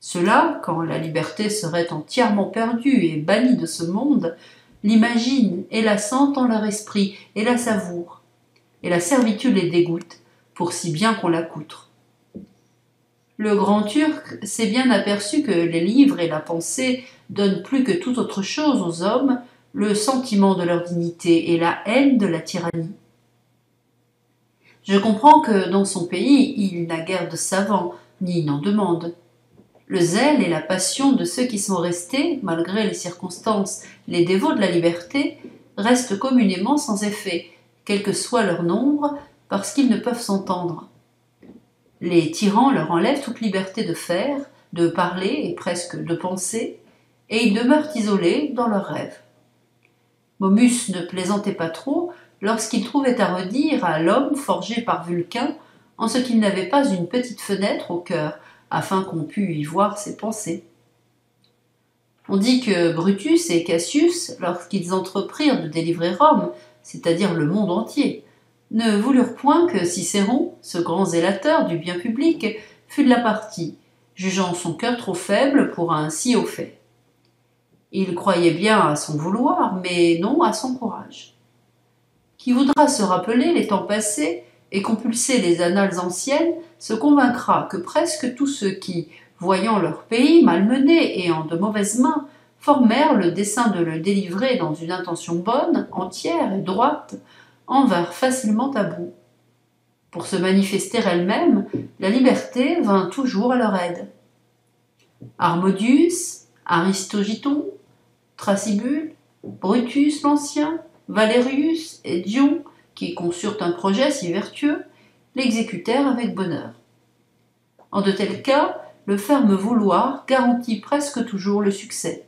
Ceux-là, quand la liberté serait entièrement perdue et bannie de ce monde, l'imaginent et la sentent en leur esprit et la savourent. Et la servitude les dégoûte, pour si bien qu'on l'accoutre. Le grand Turc s'est bien aperçu que les livres et la pensée donnent plus que toute autre chose aux hommes le sentiment de leur dignité et la haine de la tyrannie. Je comprends que dans son pays il n'a guère de savants, ni n'en demande. Le zèle et la passion de ceux qui sont restés, malgré les circonstances, les dévots de la liberté, restent communément sans effet, quel que soit leur nombre, parce qu'ils ne peuvent s'entendre. Les tyrans leur enlèvent toute liberté de faire, de parler et presque de penser, et ils demeurent isolés dans leurs rêves. Momus ne plaisantait pas trop lorsqu'il trouvait à redire à l'homme forgé par Vulcain en ce qu'il n'avait pas une petite fenêtre au cœur afin qu'on pût y voir ses pensées. On dit que Brutus et Cassius, lorsqu'ils entreprirent de délivrer Rome, c'est-à-dire le monde entier, ne voulurent point que Cicéron, ce grand zélateur du bien public, fût de la partie, jugeant son cœur trop faible pour un si haut fait. Il croyait bien à son vouloir, mais non à son courage. Qui voudra se rappeler les temps passés et compulser les annales anciennes se convaincra que presque tous ceux qui, voyant leur pays malmené et en de mauvaises mains, formèrent le dessein de le délivrer dans une intention bonne, entière et droite, en vinrent facilement à bout. Pour se manifester elle-même, la liberté vint toujours à leur aide. Harmodius, Aristogiton, Thrasybule, Brutus l'Ancien, Valerius et Dion qui conçurent un projet si vertueux, l'exécutèrent avec bonheur. En de tels cas, le ferme vouloir garantit presque toujours le succès.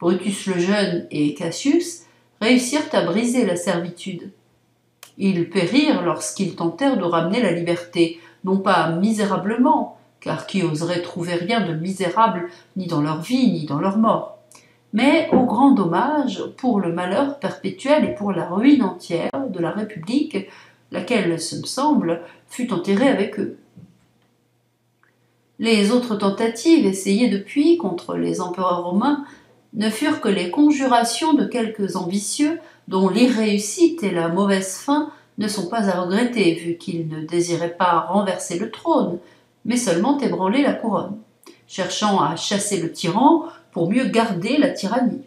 Brutus le Jeune et Cassius réussirent à briser la servitude. Ils périrent lorsqu'ils tentèrent de ramener la liberté, non pas misérablement, car qui oserait trouver rien de misérable ni dans leur vie ni dans leur mort mais au grand dommage pour le malheur perpétuel et pour la ruine entière de la République, laquelle, ce me semble, fut enterrée avec eux. Les autres tentatives essayées depuis contre les empereurs romains ne furent que les conjurations de quelques ambitieux dont l'irréussite et la mauvaise fin ne sont pas à regretter, vu qu'ils ne désiraient pas renverser le trône, mais seulement ébranler la couronne, cherchant à chasser le tyran pour mieux garder la tyrannie.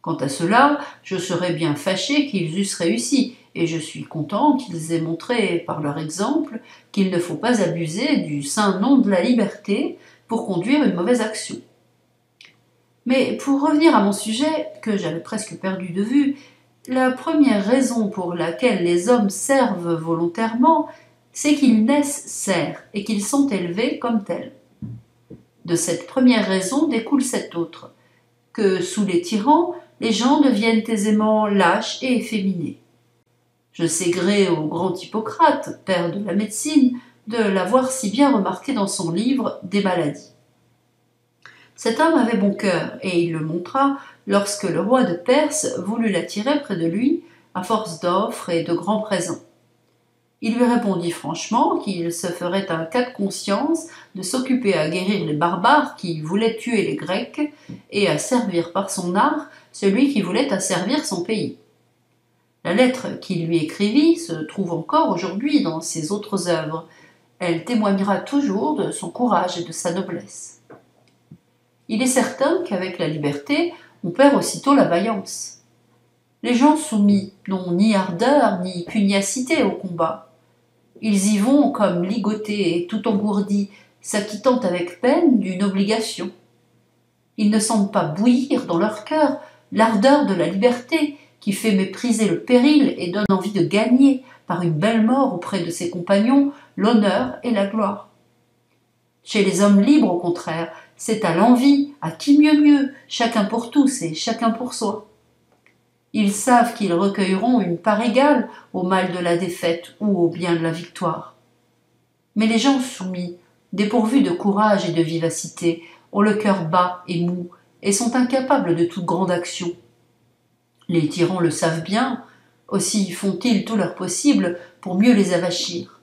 Quant à cela, je serais bien fâché qu'ils eussent réussi, et je suis content qu'ils aient montré par leur exemple qu'il ne faut pas abuser du saint nom de la liberté pour conduire une mauvaise action. Mais pour revenir à mon sujet, que j'avais presque perdu de vue, la première raison pour laquelle les hommes servent volontairement, c'est qu'ils naissent serfs et qu'ils sont élevés comme tels. De cette première raison découle cette autre, que sous les tyrans, les gens deviennent aisément lâches et efféminés. Je sais gré au grand Hippocrate, père de la médecine, de l'avoir si bien remarqué dans son livre Des maladies. Cet homme avait bon cœur, et il le montra lorsque le roi de Perse voulut l'attirer près de lui, à force d'offres et de grands présents. Il lui répondit franchement qu'il se ferait un cas de conscience de s'occuper à guérir les barbares qui voulaient tuer les Grecs et à servir par son art celui qui voulait asservir son pays. La lettre qu'il lui écrivit se trouve encore aujourd'hui dans ses autres œuvres. Elle témoignera toujours de son courage et de sa noblesse. Il est certain qu'avec la liberté, on perd aussitôt la vaillance. Les gens soumis n'ont ni ardeur ni pugnacité au combat. Ils y vont comme ligotés et tout engourdis, s'acquittant avec peine d'une obligation. Ils ne sentent pas bouillir dans leur cœur l'ardeur de la liberté qui fait mépriser le péril et donne envie de gagner, par une belle mort auprès de ses compagnons, l'honneur et la gloire. Chez les hommes libres, au contraire, c'est à l'envie, à qui mieux mieux, chacun pour tous et chacun pour soi. Ils savent qu'ils recueilleront une part égale au mal de la défaite ou au bien de la victoire. Mais les gens soumis, dépourvus de courage et de vivacité, ont le cœur bas et mou et sont incapables de toute grande action. Les tyrans le savent bien, aussi font-ils tout leur possible pour mieux les avachir.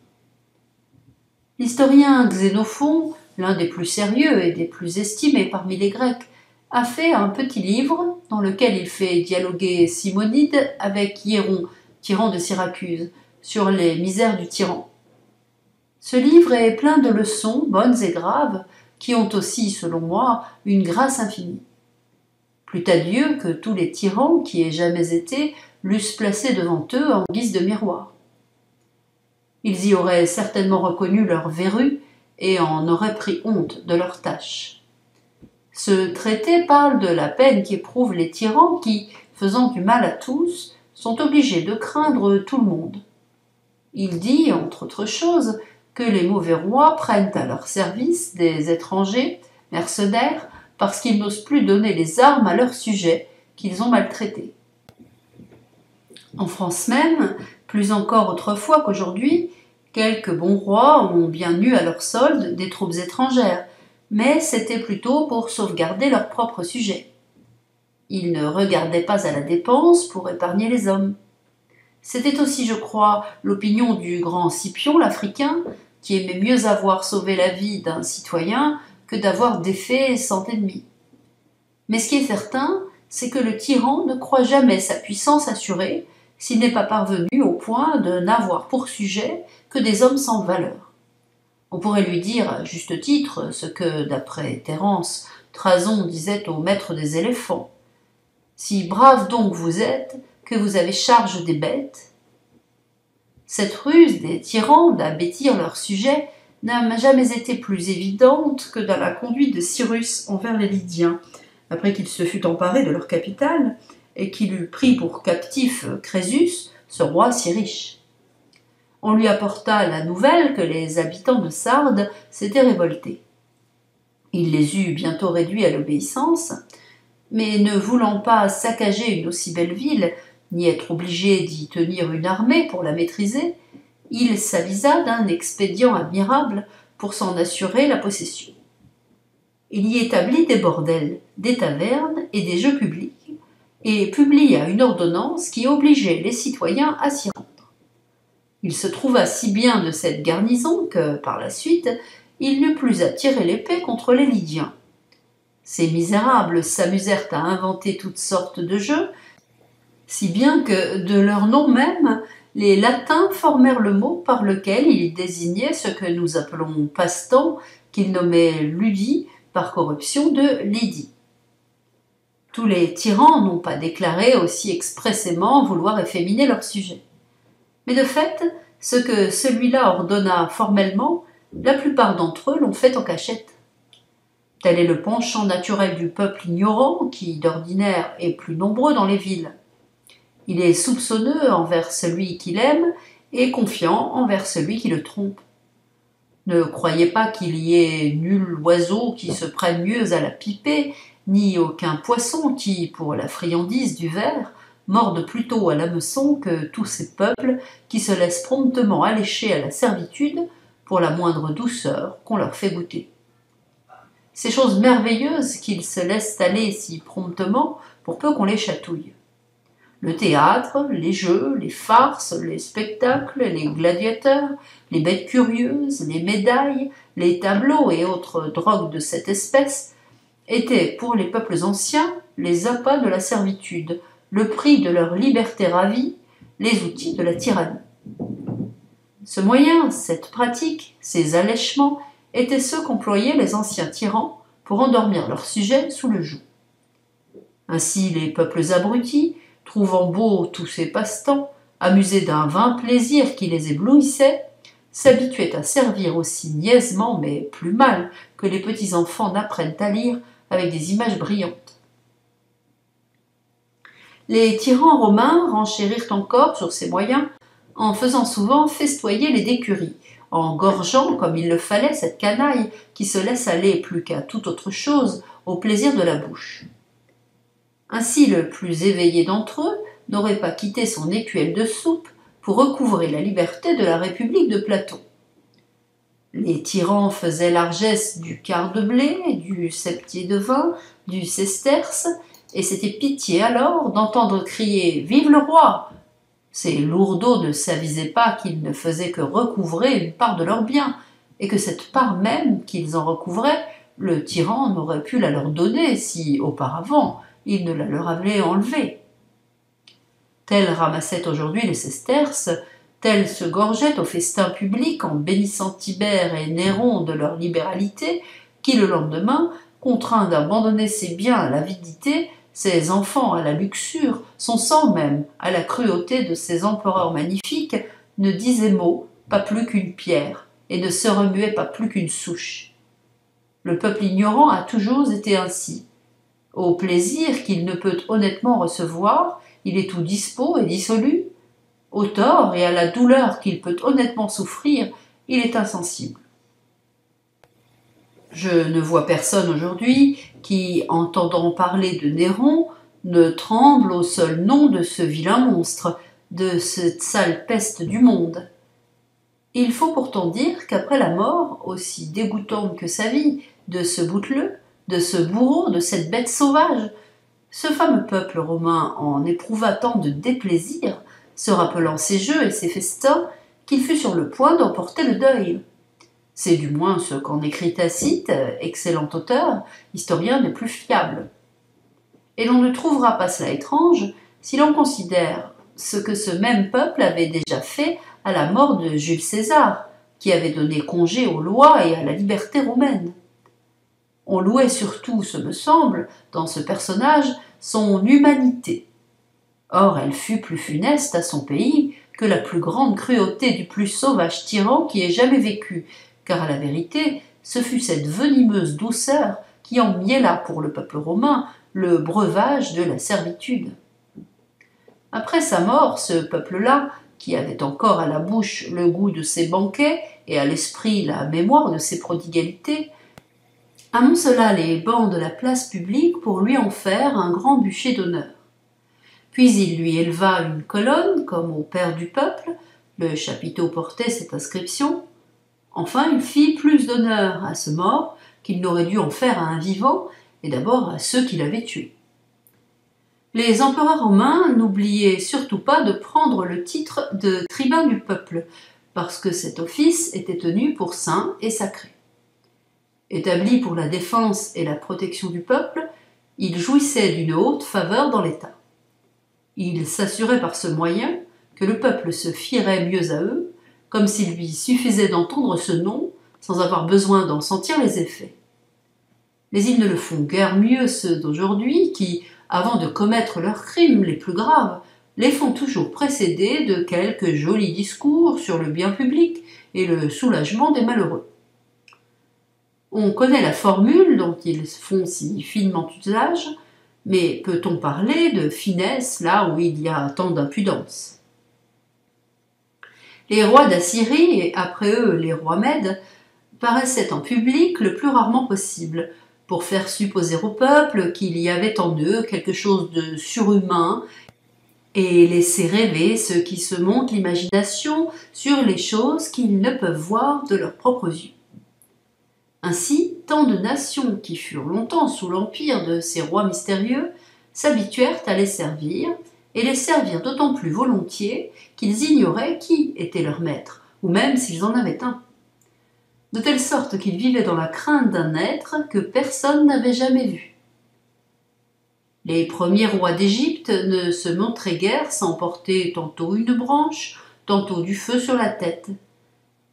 L'historien Xénophon, l'un des plus sérieux et des plus estimés parmi les Grecs, a fait un petit livre dans lequel il fait dialoguer Simonide avec Hieron, tyran de Syracuse, sur les misères du tyran. Ce livre est plein de leçons bonnes et graves, qui ont aussi, selon moi, une grâce infinie. Plût à Dieu que tous les tyrans qui aient jamais été l'eussent placé devant eux en guise de miroir. Ils y auraient certainement reconnu leur verru et en auraient pris honte de leur tâche. Ce traité parle de la peine qu'éprouvent les tyrans qui, faisant du mal à tous, sont obligés de craindre tout le monde. Il dit, entre autres choses, que les mauvais rois prennent à leur service des étrangers, mercenaires, parce qu'ils n'osent plus donner les armes à leurs sujets qu'ils ont maltraités. En France même, plus encore autrefois qu'aujourd'hui, quelques bons rois ont bien eu à leur solde des troupes étrangères, mais c'était plutôt pour sauvegarder leur propre sujet. Ils ne regardaient pas à la dépense pour épargner les hommes. C'était aussi, je crois, l'opinion du grand Scipion l'Africain, qui aimait mieux avoir sauvé la vie d'un citoyen que d'avoir défait cent ennemis. Mais ce qui est certain, c'est que le tyran ne croit jamais sa puissance assurée s'il n'est pas parvenu au point de n'avoir pour sujet que des hommes sans valeur. On pourrait lui dire, à juste titre, ce que, d'après Terence, Trason disait au maître des éléphants. Si brave donc vous êtes, que vous avez charge des bêtes. Cette ruse des tyrans d'abêtir leur sujet n'a jamais été plus évidente que dans la conduite de Cyrus envers les Lydiens, après qu'il se fût emparé de leur capitale et qu'il eut pris pour captif Crésus, ce roi si riche on lui apporta la nouvelle que les habitants de Sardes s'étaient révoltés. Il les eut bientôt réduits à l'obéissance, mais ne voulant pas saccager une aussi belle ville, ni être obligé d'y tenir une armée pour la maîtriser, il s'avisa d'un expédient admirable pour s'en assurer la possession. Il y établit des bordels, des tavernes et des jeux publics, et publia une ordonnance qui obligeait les citoyens à s'y rendre. Il se trouva si bien de cette garnison que, par la suite, il n'eut plus à tirer l'épée contre les Lydiens. Ces misérables s'amusèrent à inventer toutes sortes de jeux, si bien que, de leur nom même, les latins formèrent le mot par lequel ils désignaient ce que nous appelons passe-temps, qu'ils nommaient ludi, par corruption de lydie. Tous les tyrans n'ont pas déclaré aussi expressément vouloir efféminer leur sujet. Mais de fait, ce que celui-là ordonna formellement, la plupart d'entre eux l'ont fait en cachette. Tel est le penchant naturel du peuple ignorant qui, d'ordinaire, est plus nombreux dans les villes. Il est soupçonneux envers celui qu'il aime et confiant envers celui qui le trompe. Ne croyez pas qu'il y ait nul oiseau qui se prenne mieux à la piper, ni aucun poisson qui, pour la friandise du ver, morde plutôt à l'hameçon que tous ces peuples qui se laissent promptement allécher à la servitude pour la moindre douceur qu'on leur fait goûter. Ces choses merveilleuses qu'ils se laissent aller si promptement pour peu qu'on les chatouille le théâtre, les jeux, les farces, les spectacles, les gladiateurs, les bêtes curieuses, les médailles, les tableaux et autres drogues de cette espèce étaient pour les peuples anciens les appâts de la servitude, le prix de leur liberté ravie, les outils de la tyrannie. Ce moyen, cette pratique, ces allèchements étaient ceux qu'employaient les anciens tyrans pour endormir leurs sujets sous le joug. Ainsi les peuples abrutis, trouvant beaux tous ces passe-temps, amusés d'un vain plaisir qui les éblouissait, s'habituaient à servir aussi niaisement, mais plus mal, que les petits enfants n'apprennent à lire avec des images brillantes. Les tyrans romains renchérirent encore sur ces moyens en faisant souvent festoyer les décuries, en gorgeant comme il le fallait cette canaille qui se laisse aller plus qu'à toute autre chose au plaisir de la bouche. Ainsi le plus éveillé d'entre eux n'aurait pas quitté son écuelle de soupe pour recouvrer la liberté de la République de Platon. Les tyrans faisaient largesse du quart de blé, du septier de vin, du sesterce, et c'était pitié alors d'entendre crier Vive le roi Ces lourdeaux ne s'avisaient pas qu'ils ne faisaient que recouvrer une part de leurs biens, et que cette part même qu'ils en recouvraient, le tyran n'aurait pu la leur donner si, auparavant, il ne la leur avait enlevée. Tels ramassaient aujourd'hui les sesterces, tels se gorgeaient au festin public en bénissant Tibère et Néron de leur libéralité, qui le lendemain, contraint d'abandonner ses biens à l'avidité, ses enfants à la luxure, son sang même à la cruauté de ses empereurs magnifiques, ne disait mot, pas plus qu'une pierre, et ne se remuait pas plus qu'une souche. Le peuple ignorant a toujours été ainsi. Au plaisir qu'il ne peut honnêtement recevoir, il est tout dispos et dissolu. Au tort et à la douleur qu'il peut honnêtement souffrir, il est insensible. Je ne vois personne aujourd'hui qui, entendant parler de Néron, ne tremble au seul nom de ce vilain monstre, de cette sale peste du monde. Il faut pourtant dire qu'après la mort, aussi dégoûtante que sa vie, de ce bouteleux, de ce bourreau, de cette bête sauvage. Ce fameux peuple romain en éprouva tant de déplaisir, se rappelant ses jeux et ses festins, qu'il fut sur le point d'emporter le deuil. C'est du moins ce qu'en écrit Tacite, excellent auteur, historien des plus fiables. Et l'on ne trouvera pas cela étrange si l'on considère ce que ce même peuple avait déjà fait à la mort de Jules César, qui avait donné congé aux lois et à la liberté romaine. On louait surtout, ce me semble, dans ce personnage, son humanité. Or elle fut plus funeste à son pays que la plus grande cruauté du plus sauvage tyran qui ait jamais vécu, car à la vérité, ce fut cette venimeuse douceur qui en miela pour le peuple romain le breuvage de la servitude. Après sa mort, ce peuple-là, qui avait encore à la bouche le goût de ses banquets et à l'esprit la mémoire de ses prodigalités, amoncela les bancs de la place publique pour lui en faire un grand bûcher d'honneur. Puis il lui éleva une colonne, comme au père du peuple, le chapiteau portait cette inscription Enfin, il fit plus d'honneur à ce mort qu'il n'aurait dû en faire à un vivant, et d'abord à ceux qui l'avaient tué. Les empereurs romains n'oubliaient surtout pas de prendre le titre de tribun du peuple, parce que cet office était tenu pour saint et sacré. Établi pour la défense et la protection du peuple, il jouissait d'une haute faveur dans l'État. Il s'assurait par ce moyen que le peuple se fierait mieux à eux, comme s'il lui suffisait d'entendre ce nom sans avoir besoin d'en sentir les effets. Mais ils ne le font guère mieux ceux d'aujourd'hui qui, avant de commettre leurs crimes les plus graves, les font toujours précéder de quelques jolis discours sur le bien public et le soulagement des malheureux. On connaît la formule dont ils font si finement usage, mais peut-on parler de finesse là où il y a tant d'impudence? Les rois d'Assyrie, et après eux les rois mèdes, paraissaient en public le plus rarement possible, pour faire supposer au peuple qu'il y avait en eux quelque chose de surhumain et laisser rêver ceux qui se montent l'imagination sur les choses qu'ils ne peuvent voir de leurs propres yeux. Ainsi, tant de nations qui furent longtemps sous l'empire de ces rois mystérieux s'habituèrent à les servir, et les servir d'autant plus volontiers qu'ils ignoraient qui était leur maître, ou même s'ils en avaient un de telle sorte qu'ils vivaient dans la crainte d'un être que personne n'avait jamais vu. Les premiers rois d'Égypte ne se montraient guère sans porter tantôt une branche, tantôt du feu sur la tête.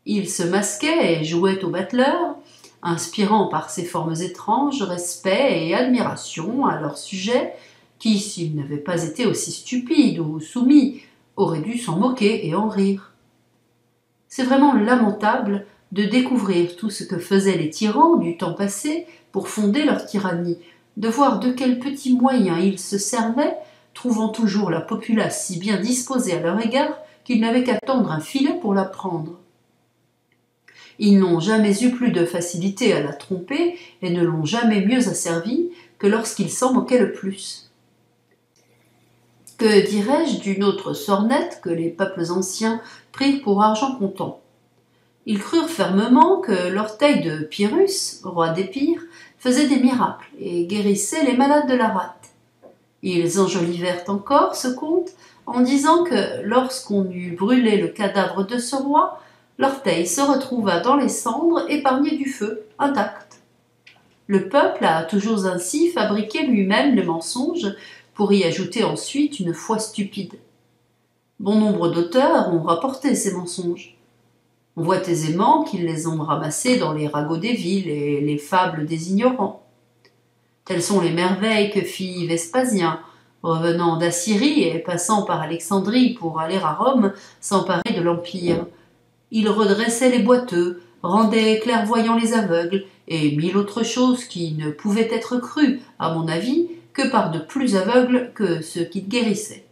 Ils se masquaient et jouaient au battleur, inspirant par ces formes étranges respect et admiration à leur sujet, qui, s'ils n'avaient pas été aussi stupides ou soumis, auraient dû s'en moquer et en rire. C'est vraiment lamentable de découvrir tout ce que faisaient les tyrans du temps passé pour fonder leur tyrannie, de voir de quels petits moyens ils se servaient, trouvant toujours la populace si bien disposée à leur égard qu'ils n'avaient qu'à tendre un filet pour la prendre. Ils n'ont jamais eu plus de facilité à la tromper et ne l'ont jamais mieux asservie que lorsqu'ils s'en moquaient le plus. Que dirais-je d'une autre sornette que les peuples anciens prirent pour argent comptant? Ils crurent fermement que l'orteil de Pyrrhus, roi d'Épire, faisait des miracles et guérissait les malades de la rate. Ils enjolivèrent encore ce conte en disant que lorsqu'on eut brûlé le cadavre de ce roi, l'orteil se retrouva dans les cendres épargné du feu, intact. Le peuple a toujours ainsi fabriqué lui-même le mensonge pour y ajouter ensuite une foi stupide. Bon nombre d'auteurs ont rapporté ces mensonges. On voit aisément qu'ils les ont ramassés dans les ragots des villes et les fables des ignorants. Telles sont les merveilles que fit Vespasien, revenant d'Assyrie et passant par Alexandrie pour aller à Rome s'emparer de l'Empire. Il redressait les boiteux, rendait clairvoyants les aveugles, et mille autres choses qui ne pouvaient être crues, à mon avis, que par de plus aveugles que ceux qu'il guérissait.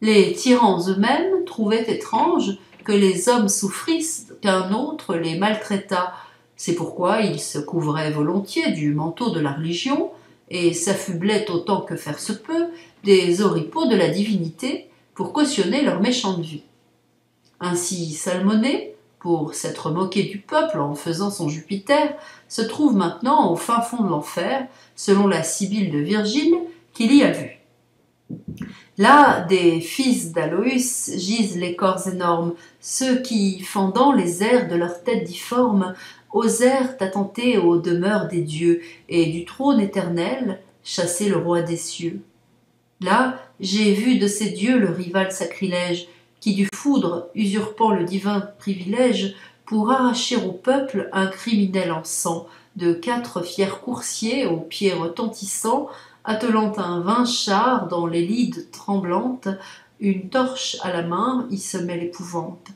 Les tyrans eux-mêmes trouvaient étrange que les hommes souffrissent qu'un autre les maltraitât. C'est pourquoi ils se couvraient volontiers du manteau de la religion et s'affublaient autant que faire se peut des oripeaux de la divinité pour cautionner leur méchante vie. Ainsi Salmonée, pour s'être moqué du peuple en faisant son Jupiter, se trouve maintenant au fin fond de l'enfer, selon la Sibylle de Virgile qu'il y a vu. Là, des fils d'Aloïs gisent les corps énormes, ceux qui, fendant les airs de leur tête difforme, osèrent attenter aux demeures des dieux et du trône éternel chasser le roi des cieux. Là, j'ai vu de ces dieux le rival sacrilège, qui du foudre, usurpant le divin privilège, pour arracher au peuple un criminel en sang, de quatre fiers coursiers aux pieds retentissants, attelant un vain char dans les lides tremblantes, une torche à la main, y semait l'épouvante.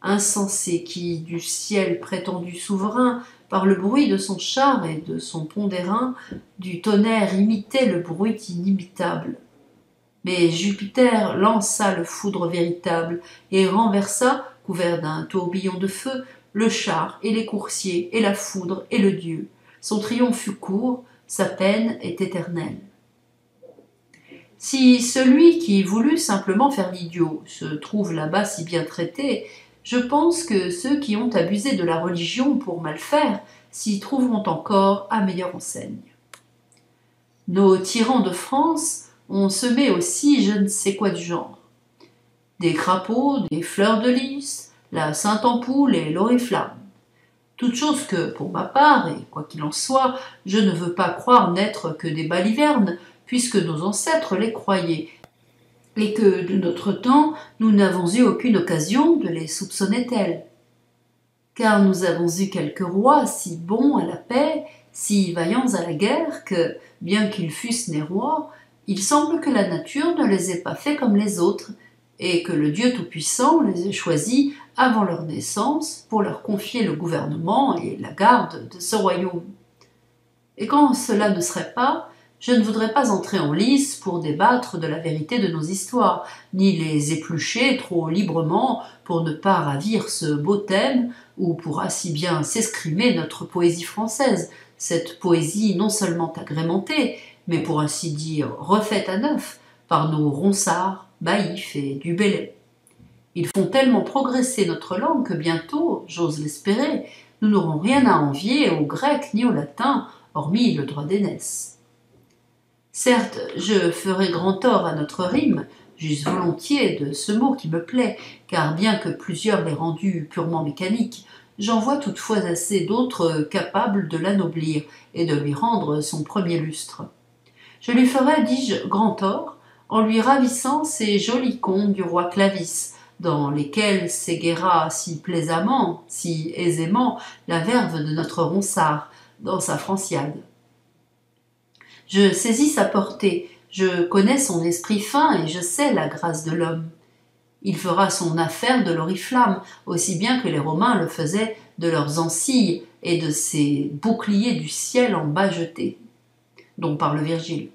Insensé qui, du ciel prétendu souverain, par le bruit de son char et de son pont d'airain, du tonnerre imitait le bruit inimitable. Mais Jupiter lança le foudre véritable et renversa, couvert d'un tourbillon de feu, le char et les coursiers et la foudre et le dieu. Son triomphe fut court, sa peine est éternelle. Si celui qui voulut simplement faire l'idiot se trouve là-bas si bien traité, je pense que ceux qui ont abusé de la religion pour mal faire s'y trouveront encore à meilleure enseigne. Nos tyrans de France ont semé aussi je ne sais quoi du genre. Des crapauds, des fleurs de lys, la Sainte-Ampoule et l'oriflamme. Toutes choses que, pour ma part, et quoi qu'il en soit, je ne veux pas croire n'être que des balivernes, puisque nos ancêtres les croyaient, et que de notre temps nous n'avons eu aucune occasion de les soupçonner tels. Car nous avons eu quelques rois si bons à la paix, si vaillants à la guerre, que, bien qu'ils fussent nés rois, il semble que la nature ne les ait pas faits comme les autres, et que le Dieu Tout-Puissant les ait choisis avant leur naissance pour leur confier le gouvernement et la garde de ce royaume. Et quand cela ne serait pas, je ne voudrais pas entrer en lice pour débattre de la vérité de nos histoires, ni les éplucher trop librement pour ne pas ravir ce beau thème, ou pour ainsi bien s'escrimer notre poésie française, cette poésie non seulement agrémentée, mais pour ainsi dire refaite à neuf par nos ronsards, baïfs et du Bellay. Ils font tellement progresser notre langue que bientôt, j'ose l'espérer, nous n'aurons rien à envier au grec ni au latin, hormis le droit d'aînesse. Certes, je ferai grand tort à notre rime, j'use volontiers de ce mot qui me plaît, car bien que plusieurs l'aient rendu purement mécanique, j'en vois toutefois assez d'autres capables de l'anoblir et de lui rendre son premier lustre. Je lui ferai, dis-je, grand tort, en lui ravissant ces jolis contes du roi Clavis, dans lesquels s'éguera si plaisamment, si aisément, la verve de notre ronsard, dans sa franciade. Je saisis sa portée, je connais son esprit fin et je sais la grâce de l'homme. Il fera son affaire de l'oriflamme, aussi bien que les Romains le faisaient de leurs ancilles et de ces boucliers du ciel en bas jetés, dont parle Virgile.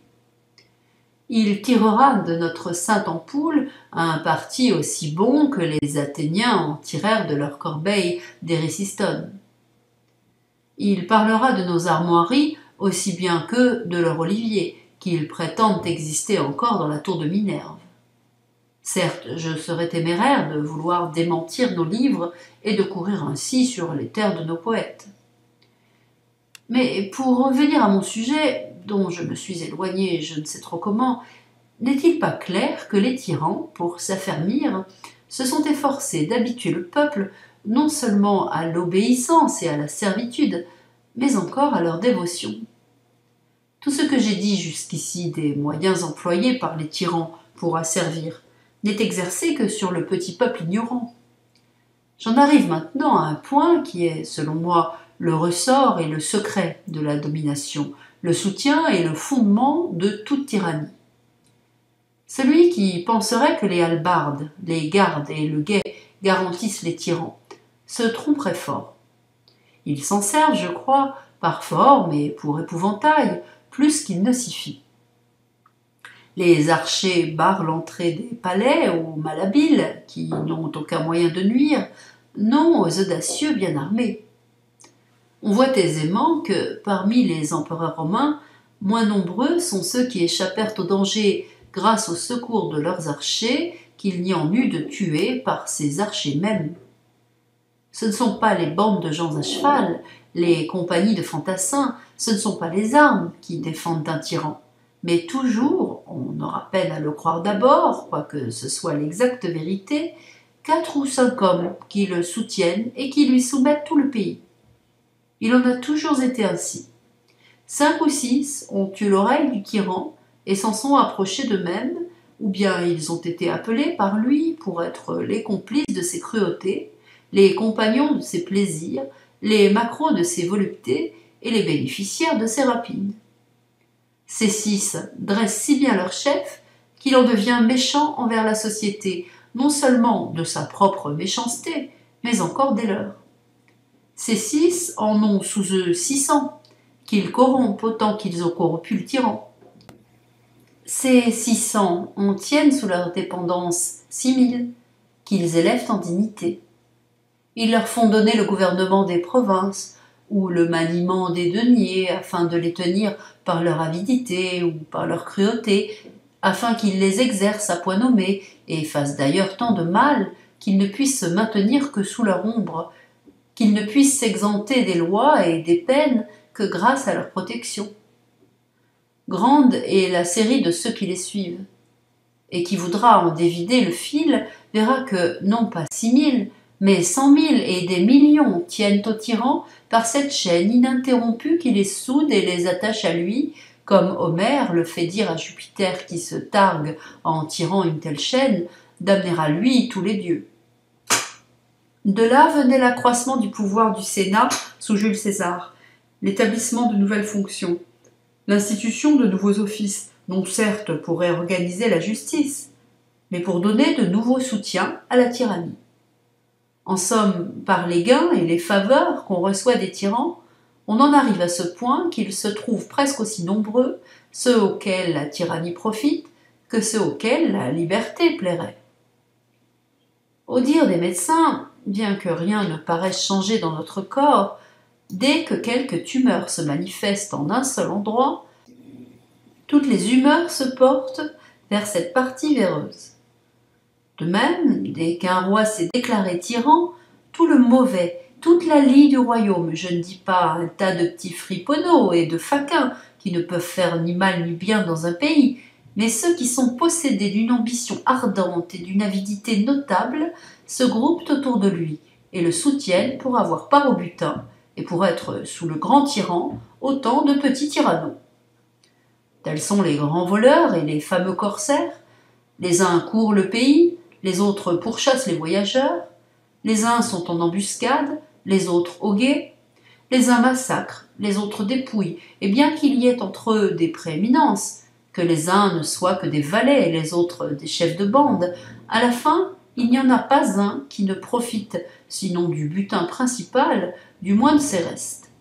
Il tirera de notre sainte ampoule un parti aussi bon que les Athéniens en tirèrent de leur corbeille d'Érésistone. Il parlera de nos armoiries aussi bien que de leur olivier, qu'ils prétendent exister encore dans la tour de Minerve. Certes, je serais téméraire de vouloir démentir nos livres et de courir ainsi sur les terres de nos poètes. Mais pour revenir à mon sujet, dont je me suis éloigné je ne sais trop comment, n'est-il pas clair que les tyrans, pour s'affermir, se sont efforcés d'habituer le peuple non seulement à l'obéissance et à la servitude, mais encore à leur dévotion? Tout ce que j'ai dit jusqu'ici des moyens employés par les tyrans pour asservir n'est exercé que sur le petit peuple ignorant. J'en arrive maintenant à un point qui est, selon moi, le ressort et le secret de la domination, le soutien et le fondement de toute tyrannie. Celui qui penserait que les halbardes, les gardes et le guet garantissent les tyrans se tromperait fort. Ils s'en servent, je crois, par forme et pour épouvantail, plus qu'il ne s'y fit. Les archers barrent l'entrée des palais aux malhabiles, qui n'ont aucun moyen de nuire, non aux audacieux bien armés. On voit aisément que, parmi les empereurs romains, moins nombreux sont ceux qui échappèrent au danger grâce au secours de leurs archers qu'il n'y en eut de tués par ces archers mêmes. Ce ne sont pas les bandes de gens à cheval, les compagnies de fantassins, ce ne sont pas les armes qui défendent un tyran, mais toujours, on aura peine à le croire d'abord, quoique ce soit l'exacte vérité, quatre ou cinq hommes qui le soutiennent et qui lui soumettent tout le pays. Il en a toujours été ainsi. Cinq ou six ont eu l'oreille du tyran et s'en sont approchés d'eux-mêmes, ou bien ils ont été appelés par lui pour être les complices de ses cruautés, les compagnons de ses plaisirs, les macros de ses voluptés et les bénéficiaires de ses rapines. Ces six dressent si bien leur chef qu'il en devient méchant envers la société, non seulement de sa propre méchanceté, mais encore des leurs. Ces six en ont sous eux six cents, qu'ils corrompent autant qu'ils ont corrompu le tyran. Ces six cents en tiennent sous leur dépendance six mille, qu'ils élèvent en dignité. Ils leur font donner le gouvernement des provinces ou le maniement des deniers afin de les tenir par leur avidité ou par leur cruauté, afin qu'ils les exercent à point nommé et fassent d'ailleurs tant de mal qu'ils ne puissent se maintenir que sous leur ombre, qu'ils ne puissent s'exenter des lois et des peines que grâce à leur protection. Grande est la série de ceux qui les suivent. Et qui voudra en dévider le fil verra que non pas six mille, mais cent mille et des millions tiennent au tyran par cette chaîne ininterrompue qui les soude et les attache à lui, comme Homère le fait dire à Jupiter qui se targue en tirant une telle chaîne, d'amener à lui tous les dieux. De là venait l'accroissement du pouvoir du Sénat sous Jules César, l'établissement de nouvelles fonctions, l'institution de nouveaux offices, non certes pour réorganiser la justice, mais pour donner de nouveaux soutiens à la tyrannie. En somme, par les gains et les faveurs qu'on reçoit des tyrans, on en arrive à ce point qu'ils se trouvent presque aussi nombreux, ceux auxquels la tyrannie profite, que ceux auxquels la liberté plairait. Au dire des médecins, bien que rien ne paraisse changer dans notre corps, dès que quelques tumeurs se manifestent en un seul endroit, toutes les humeurs se portent vers cette partie véreuse. De même, dès qu'un roi s'est déclaré tyran, tout le mauvais, toute la lie du royaume, je ne dis pas un tas de petits friponneaux et de faquins qui ne peuvent faire ni mal ni bien dans un pays, mais ceux qui sont possédés d'une ambition ardente et d'une avidité notable se groupent autour de lui et le soutiennent pour avoir part au butin et pour être, sous le grand tyran, autant de petits tyrannos. Tels sont les grands voleurs et les fameux corsaires. Les uns courent le pays, les autres pourchassent les voyageurs, les uns sont en embuscade, les autres au guet, les uns massacrent, les autres dépouillent, et bien qu'il y ait entre eux des prééminences, que les uns ne soient que des valets et les autres des chefs de bande, à la fin, il n'y en a pas un qui ne profite, sinon du butin principal, du moins de ses restes.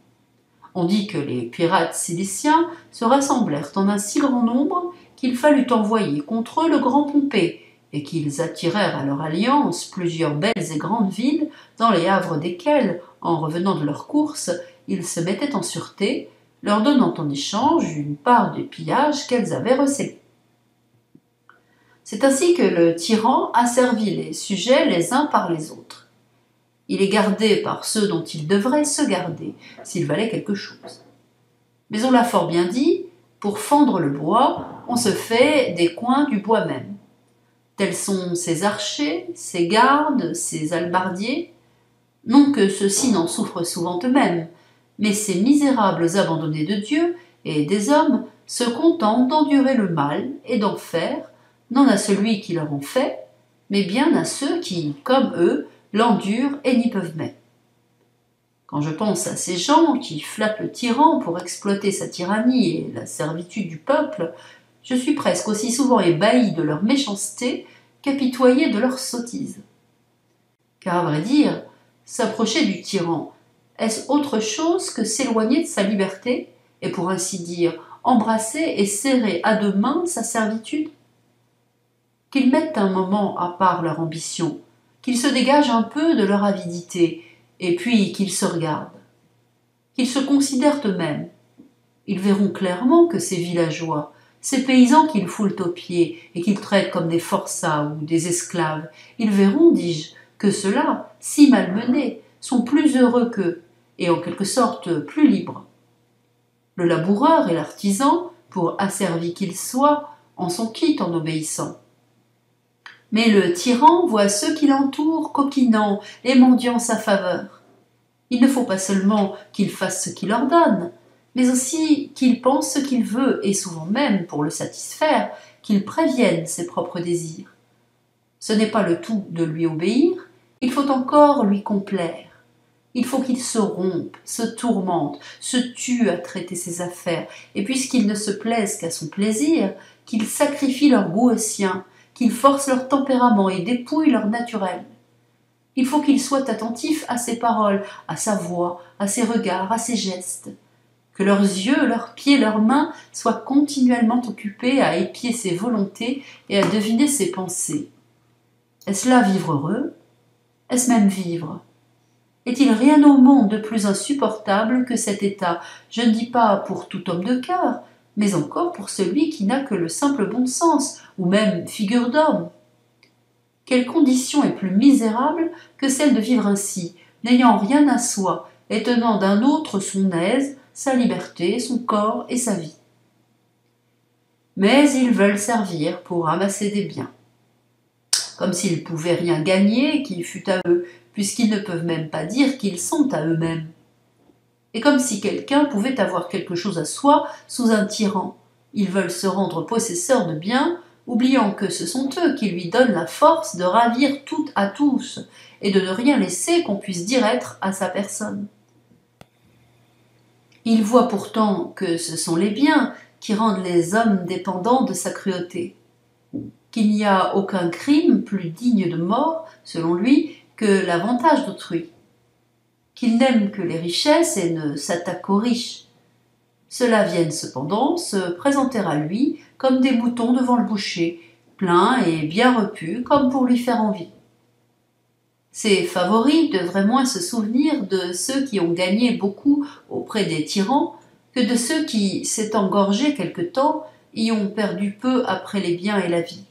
On dit que les pirates ciliciens se rassemblèrent en un si grand nombre qu'il fallut envoyer contre eux le grand Pompée, et qu'ils attirèrent à leur alliance plusieurs belles et grandes villes, dans les havres desquelles, en revenant de leur course, ils se mettaient en sûreté, leur donnant en échange une part des pillages qu'elles avaient. C'est ainsi que le tyran asservit les sujets les uns par les autres. Il est gardé par ceux dont il devrait se garder, s'il valait quelque chose. Mais on l'a fort bien dit, pour fendre le bois, on se fait des coins du bois même. Tels sont ses archers, ses gardes, ses albardiers. Non que ceux-ci n'en souffrent souvent eux-mêmes, mais ces misérables abandonnés de Dieu et des hommes se contentent d'endurer le mal et d'en faire, non à celui qui leur en fait, mais bien à ceux qui, comme eux, l'endurent et n'y peuvent même. Quand je pense à ces gens qui flattent le tyran pour exploiter sa tyrannie et la servitude du peuple, je suis presque aussi souvent ébahi de leur méchanceté qu'apitoyé de leur sottise. Car à vrai dire, s'approcher du tyran, est-ce autre chose que s'éloigner de sa liberté et pour ainsi dire embrasser et serrer à deux mains sa servitude? Qu'ils mettent un moment à part leur ambition, qu'ils se dégagent un peu de leur avidité, et puis qu'ils se regardent, qu'ils se considèrent eux-mêmes. Ils verront clairement que ces villageois, ces paysans qu'ils foulent aux pieds et qu'ils traitent comme des forçats ou des esclaves, ils verront, dis-je, que ceux-là, si malmenés, sont plus heureux qu'eux, et en quelque sorte plus libres. Le laboureur et l'artisan, pour asservi qu'il soit, en sont quittes en obéissant. Mais le tyran voit ceux qui l'entourent coquinant et mendiant sa faveur. Il ne faut pas seulement qu'il fasse ce qu'il ordonne, mais aussi qu'il pense ce qu'il veut, et souvent même, pour le satisfaire, qu'il prévienne ses propres désirs. Ce n'est pas le tout de lui obéir, il faut encore lui complaire. Il faut qu'il se rompe, se tourmente, se tue à traiter ses affaires, et puisqu'il ne se plaise qu'à son plaisir, qu'il sacrifie leur goût au sien, qu'il force leur tempérament et dépouille leur naturel. Il faut qu'il soit attentif à ses paroles, à sa voix, à ses regards, à ses gestes. Que leurs yeux, leurs pieds, leurs mains soient continuellement occupés à épier ses volontés et à deviner ses pensées. Est-ce là vivre heureux? Est-ce même vivre? Est-il rien au monde de plus insupportable que cet état? Je ne dis pas pour tout homme de cœur, mais encore pour celui qui n'a que le simple bon sens, ou même figure d'homme. quelle condition est plus misérable que celle de vivre ainsi, n'ayant rien à soi, et tenant d'un autre son aise, sa liberté, son corps et sa vie. Mais ils veulent servir pour amasser des biens. Comme s'ils pouvaient rien gagner qui fût à eux, puisqu'ils ne peuvent même pas dire qu'ils sont à eux-mêmes. Et comme si quelqu'un pouvait avoir quelque chose à soi sous un tyran. Ils veulent se rendre possesseurs de biens, oubliant que ce sont eux qui lui donnent la force de ravir tout à tous, et de ne rien laisser qu'on puisse dire être à sa personne. Il voit pourtant que ce sont les biens qui rendent les hommes dépendants de sa cruauté, qu'il n'y a aucun crime plus digne de mort, selon lui, que l'avantage d'autrui, qu'il n'aime que les richesses et ne s'attaque aux riches. Ceux-là viennent cependant se présenter à lui comme des moutons devant le boucher, pleins et bien repus comme pour lui faire envie. Ses favoris devraient moins se souvenir de ceux qui ont gagné beaucoup auprès des tyrans que de ceux qui, s'étant gorgés quelque temps, y ont perdu peu après les biens et la vie.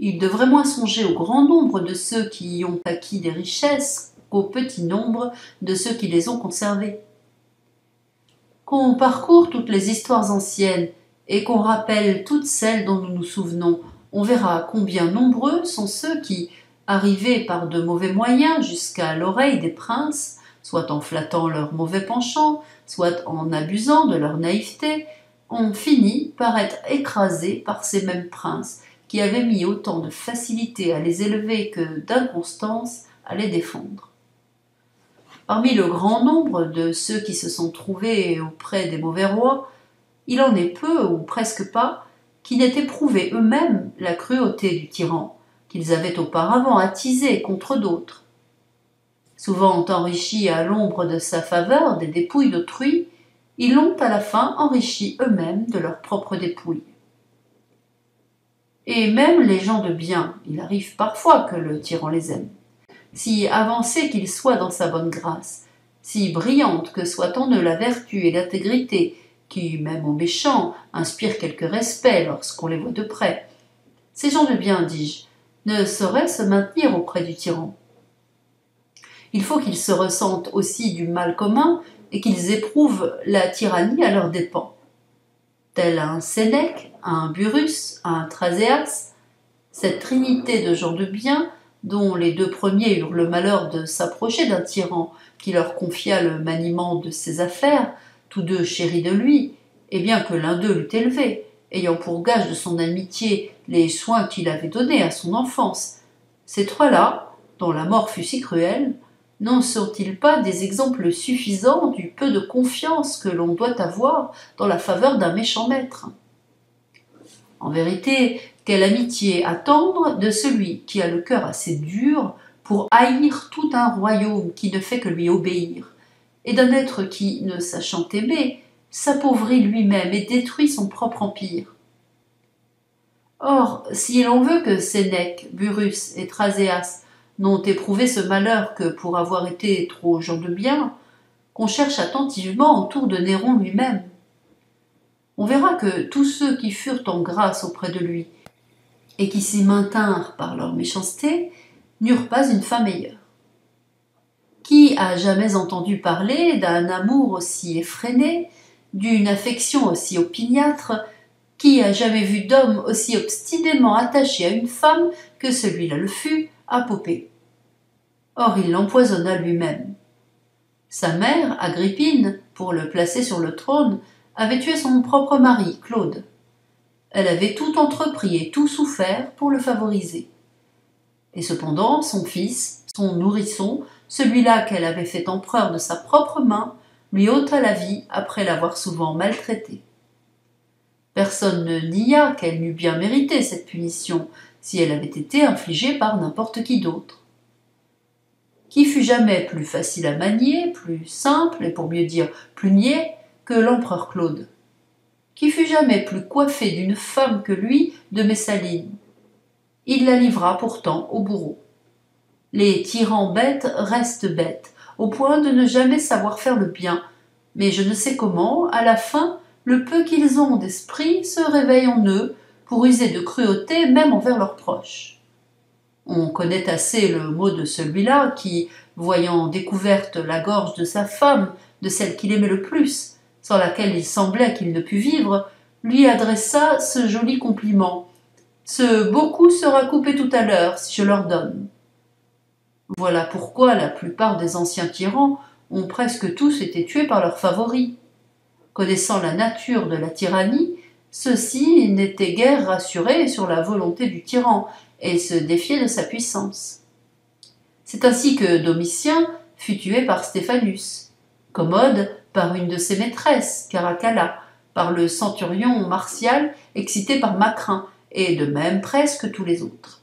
Ils devraient moins songer au grand nombre de ceux qui y ont acquis des richesses qu'au petit nombre de ceux qui les ont conservées. Qu'on parcourt toutes les histoires anciennes et qu'on rappelle toutes celles dont nous nous souvenons, on verra combien nombreux sont ceux qui, arrivés par de mauvais moyens jusqu'à l'oreille des princes, soit en flattant leur mauvais penchant, soit en abusant de leur naïveté, ont fini par être écrasés par ces mêmes princes qui avaient mis autant de facilité à les élever que d'inconstance à les défendre. Parmi le grand nombre de ceux qui se sont trouvés auprès des mauvais rois, il en est peu ou presque pas qui n'aient éprouvé eux-mêmes la cruauté du tyran, qu'ils avaient auparavant attisé contre d'autres. Souvent enrichis à l'ombre de sa faveur des dépouilles d'autrui, ils l'ont à la fin enrichi eux-mêmes de leurs propres dépouilles. Et même les gens de bien, il arrive parfois que le tyran les aime. Si avancés qu'ils soient dans sa bonne grâce, si brillante que soit en eux la vertu et l'intégrité, qui, même aux méchants, inspirent quelque respect lorsqu'on les voit de près, ces gens de bien, dis-je, ne sauraient se maintenir auprès du tyran. Il faut qu'ils se ressentent aussi du mal commun et qu'ils éprouvent la tyrannie à leurs dépens. Tel un Sénèque, un Burrus, un Traséas, cette trinité de gens de bien, dont les deux premiers eurent le malheur de s'approcher d'un tyran qui leur confia le maniement de ses affaires, tous deux chéris de lui, et bien que l'un d'eux l'eût élevé, ayant pour gage de son amitié les soins qu'il avait donnés à son enfance. Ces trois-là, dont la mort fut si cruelle, n'en sont-ils pas des exemples suffisants du peu de confiance que l'on doit avoir dans la faveur d'un méchant maître? En vérité, quelle amitié attendre de celui qui a le cœur assez dur pour haïr tout un royaume qui ne fait que lui obéir, et d'un être qui, ne sachant aimer, s'appauvrit lui-même et détruit son propre empire. Or, si l'on veut que Sénèque, Burrus et Traséas n'ont éprouvé ce malheur que pour avoir été trop gens de bien, qu'on cherche attentivement autour de Néron lui-même. On verra que tous ceux qui furent en grâce auprès de lui, et qui s'y maintinrent par leur méchanceté, n'eurent pas une fin meilleure. Qui a jamais entendu parler d'un amour aussi effréné, d'une affection aussi opiniâtre, qui a jamais vu d'homme aussi obstinément attaché à une femme que celui-là le fut à Popée Or il l'empoisonna lui-même. Sa mère, Agrippine, pour le placer sur le trône, avait tué son propre mari, Claude. Elle avait tout entrepris et tout souffert pour le favoriser. Et cependant, son fils, son nourrisson, celui-là qu'elle avait fait empereur de sa propre main, lui ôta la vie après l'avoir souvent maltraité. Personne ne nia qu'elle n'eût bien mérité cette punition si elle avait été infligée par n'importe qui d'autre. Qui fut jamais plus facile à manier, plus simple, et pour mieux dire plus niais, que l'empereur Claude Qui fut jamais plus coiffé d'une femme que lui de Messaline Il la livra pourtant au bourreau. Les tyrans bêtes restent bêtes, au point de ne jamais savoir faire le bien, mais je ne sais comment, à la fin, le peu qu'ils ont d'esprit se réveille en eux pour user de cruauté même envers leurs proches. On connaît assez le mot de celui-là qui, voyant découverte la gorge de sa femme, de celle qu'il aimait le plus, sans laquelle il semblait qu'il ne pût vivre, lui adressa ce joli compliment. Ce beaucoup sera coupé tout à l'heure si je l'ordonne. Voilà pourquoi la plupart des anciens tyrans ont presque tous été tués par leurs favoris. Connaissant la nature de la tyrannie, ceux-ci n'étaient guère rassurés sur la volonté du tyran et se défiaient de sa puissance. C'est ainsi que Domitien fut tué par Stéphanus, Commode par une de ses maîtresses, Caracalla, par le centurion martial excité par Macrin, et de même presque tous les autres.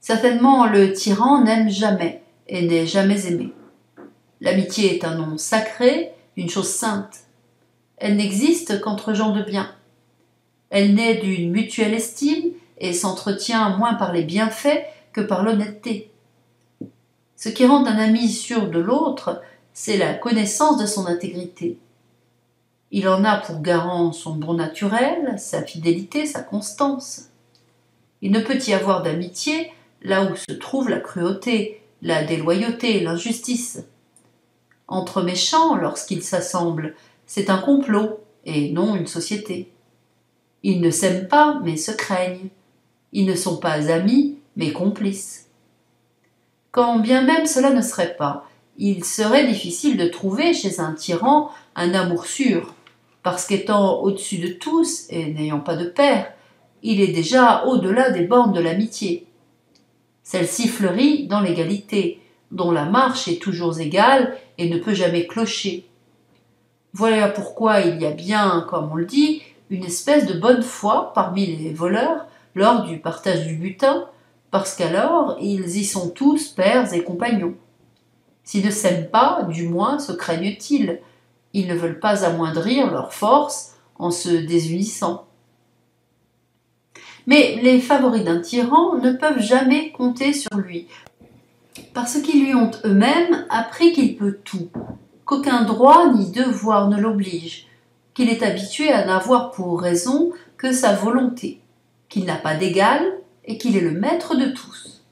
Certainement le tyran n'aime jamais et n'est jamais aimé. L'amitié est un nom sacré, une chose sainte. Elle n'existe qu'entre gens de bien. Elle naît d'une mutuelle estime et s'entretient moins par les bienfaits que par l'honnêteté. Ce qui rend un ami sûr de l'autre, c'est la connaissance de son intégrité. Il en a pour garant son bon naturel, sa fidélité, sa constance. Il ne peut y avoir d'amitié là où se trouve la cruauté, la déloyauté, l'injustice. Entre méchants, lorsqu'ils s'assemblent, c'est un complot et non une société. Ils ne s'aiment pas, mais se craignent. Ils ne sont pas amis, mais complices. Quand bien même cela ne serait pas, il serait difficile de trouver chez un tyran un amour sûr, parce qu'étant au-dessus de tous et n'ayant pas de père, il est déjà au-delà des bornes de l'amitié. Celle-ci fleurit dans l'égalité, dont la marche est toujours égale et ne peut jamais clocher. Voilà pourquoi il y a bien, comme on le dit, une espèce de bonne foi parmi les voleurs lors du partage du butin, parce qu'alors ils y sont tous pères et compagnons. S'ils ne s'aiment pas, du moins se craignent-ils? Ils ne veulent pas amoindrir leur force en se désunissant. Mais les favoris d'un tyran ne peuvent jamais compter sur lui, parce qu'ils lui ont eux-mêmes appris qu'il peut tout, qu'aucun droit ni devoir ne l'oblige, qu'il est habitué à n'avoir pour raison que sa volonté, qu'il n'a pas d'égal et qu'il est le maître de tous.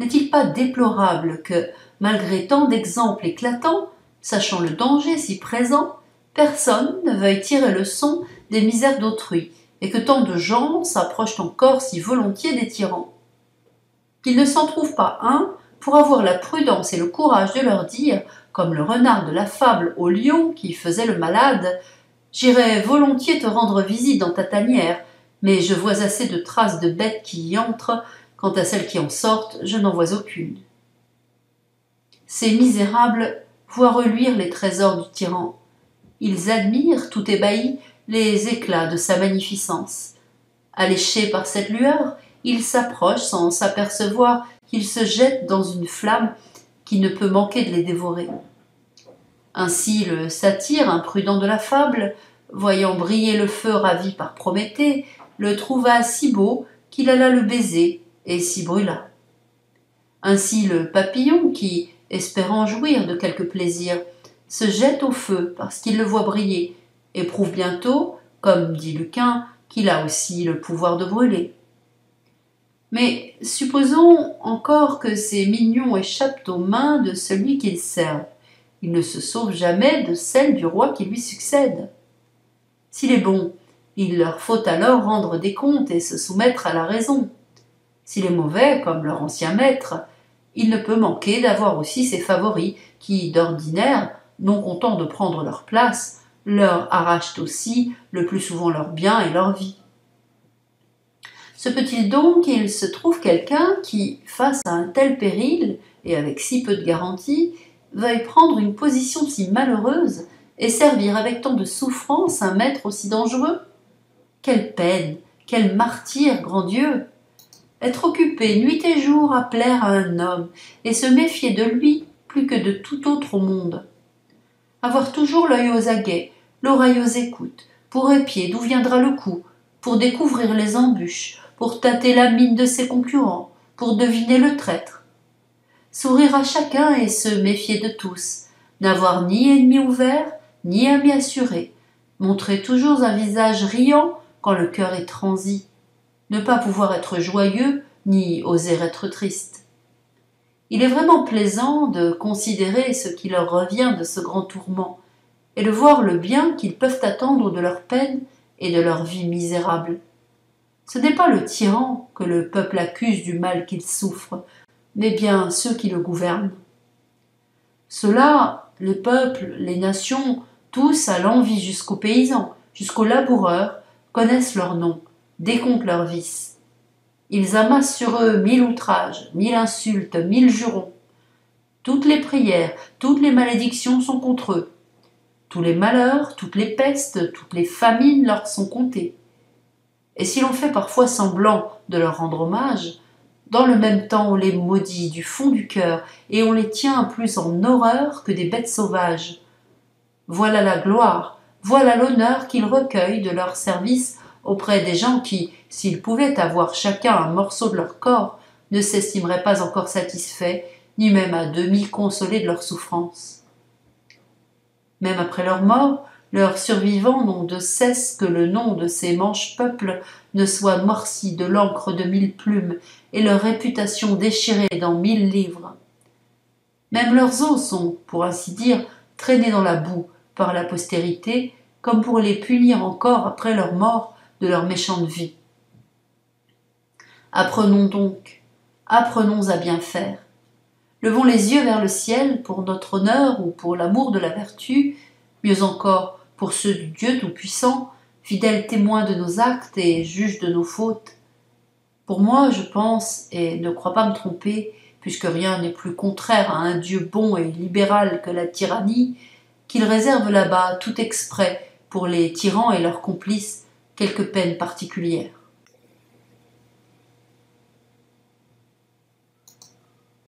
N'est-il pas déplorable que, malgré tant d'exemples éclatants, sachant le danger si présent, personne ne veuille tirer leçon des misères d'autrui, et que tant de gens s'approchent encore si volontiers des tyrans. Qu'il ne s'en trouve pas un pour avoir la prudence et le courage de leur dire, comme le renard de la fable au lion qui faisait le malade, J'irais volontiers te rendre visite dans ta tanière, mais je vois assez de traces de bêtes qui y entrent, quant à celles qui en sortent, je n'en vois aucune. Ces misérables voient reluire les trésors du tyran. Ils admirent, tout ébahis, les éclats de sa magnificence. Alléchés par cette lueur, ils s'approchent sans s'apercevoir qu'ils se jettent dans une flamme qui ne peut manquer de les dévorer. Ainsi le satyre imprudent de la fable, voyant briller le feu ravi par Prométhée, le trouva si beau qu'il alla le baiser et s'y brûla. Ainsi le papillon qui, espérant jouir de quelque plaisir, se jette au feu parce qu'il le voit briller, éprouve bientôt, comme dit Lucain, qu'il a aussi le pouvoir de brûler. Mais supposons encore que ces mignons échappent aux mains de celui qu'ils servent. Ils ne se sauvent jamais de celles du roi qui lui succède. S'il est bon, il leur faut alors rendre des comptes et se soumettre à la raison. S'il est mauvais, comme leur ancien maître, il ne peut manquer d'avoir aussi ses favoris, qui, d'ordinaire, non contents de prendre leur place, leur arrachent aussi le plus souvent leur bien et leur vie. Se peut-il donc qu'il se trouve quelqu'un qui, face à un tel péril, et avec si peu de garantie, veuille prendre une position si malheureuse et servir avec tant de souffrance un maître aussi dangereux? Quelle peine, quel martyr, grand Dieu Être occupé nuit et jour à plaire à un homme et se méfier de lui plus que de tout autre au monde. Avoir toujours l'œil aux aguets, l'oreille aux écoutes, pour épier d'où viendra le coup, pour découvrir les embûches, pour tâter la mine de ses concurrents, pour deviner le traître. Sourire à chacun et se méfier de tous, n'avoir ni ennemi ouvert, ni ami assuré, montrer toujours un visage riant quand le cœur est transi. Ne pas pouvoir être joyeux, ni oser être triste. Il est vraiment plaisant de considérer ce qui leur revient de ce grand tourment, et de voir le bien qu'ils peuvent attendre de leur peine et de leur vie misérable. Ce n'est pas le tyran que le peuple accuse du mal qu'il souffre, mais bien ceux qui le gouvernent. Cela, les peuples, les nations, tous à l'envie jusqu'aux paysans, jusqu'aux laboureurs, connaissent leur nom, décomptent leurs vices. Ils amassent sur eux mille outrages, mille insultes, mille jurons. Toutes les prières, toutes les malédictions sont contre eux. Tous les malheurs, toutes les pestes, toutes les famines leur sont comptées. Et si l'on fait parfois semblant de leur rendre hommage, dans le même temps on les maudit du fond du cœur et on les tient plus en horreur que des bêtes sauvages. Voilà la gloire, voilà l'honneur qu'ils recueillent de leur service auprès des gens qui, s'ils pouvaient avoir chacun un morceau de leur corps, ne s'estimeraient pas encore satisfaits, ni même à demi consolés de leur souffrance. Même après leur mort, leurs survivants n'ont de cesse que le nom de ces manches peuples ne soit morci de l'encre de mille plumes et leur réputation déchirée dans mille livres. Même leurs os sont, pour ainsi dire, traînés dans la boue par la postérité, comme pour les punir encore après leur mort de leur méchante vie. Apprenons donc, apprenons à bien faire. Levons les yeux vers le ciel pour notre honneur ou pour l'amour de la vertu, mieux encore pour ceux du Dieu Tout-Puissant, fidèle témoin de nos actes et juge de nos fautes. Pour moi, je pense, et ne crois pas me tromper, puisque rien n'est plus contraire à un Dieu bon et libéral que la tyrannie, qu'il réserve là-bas tout exprès pour les tyrans et leurs complices quelques peines particulières.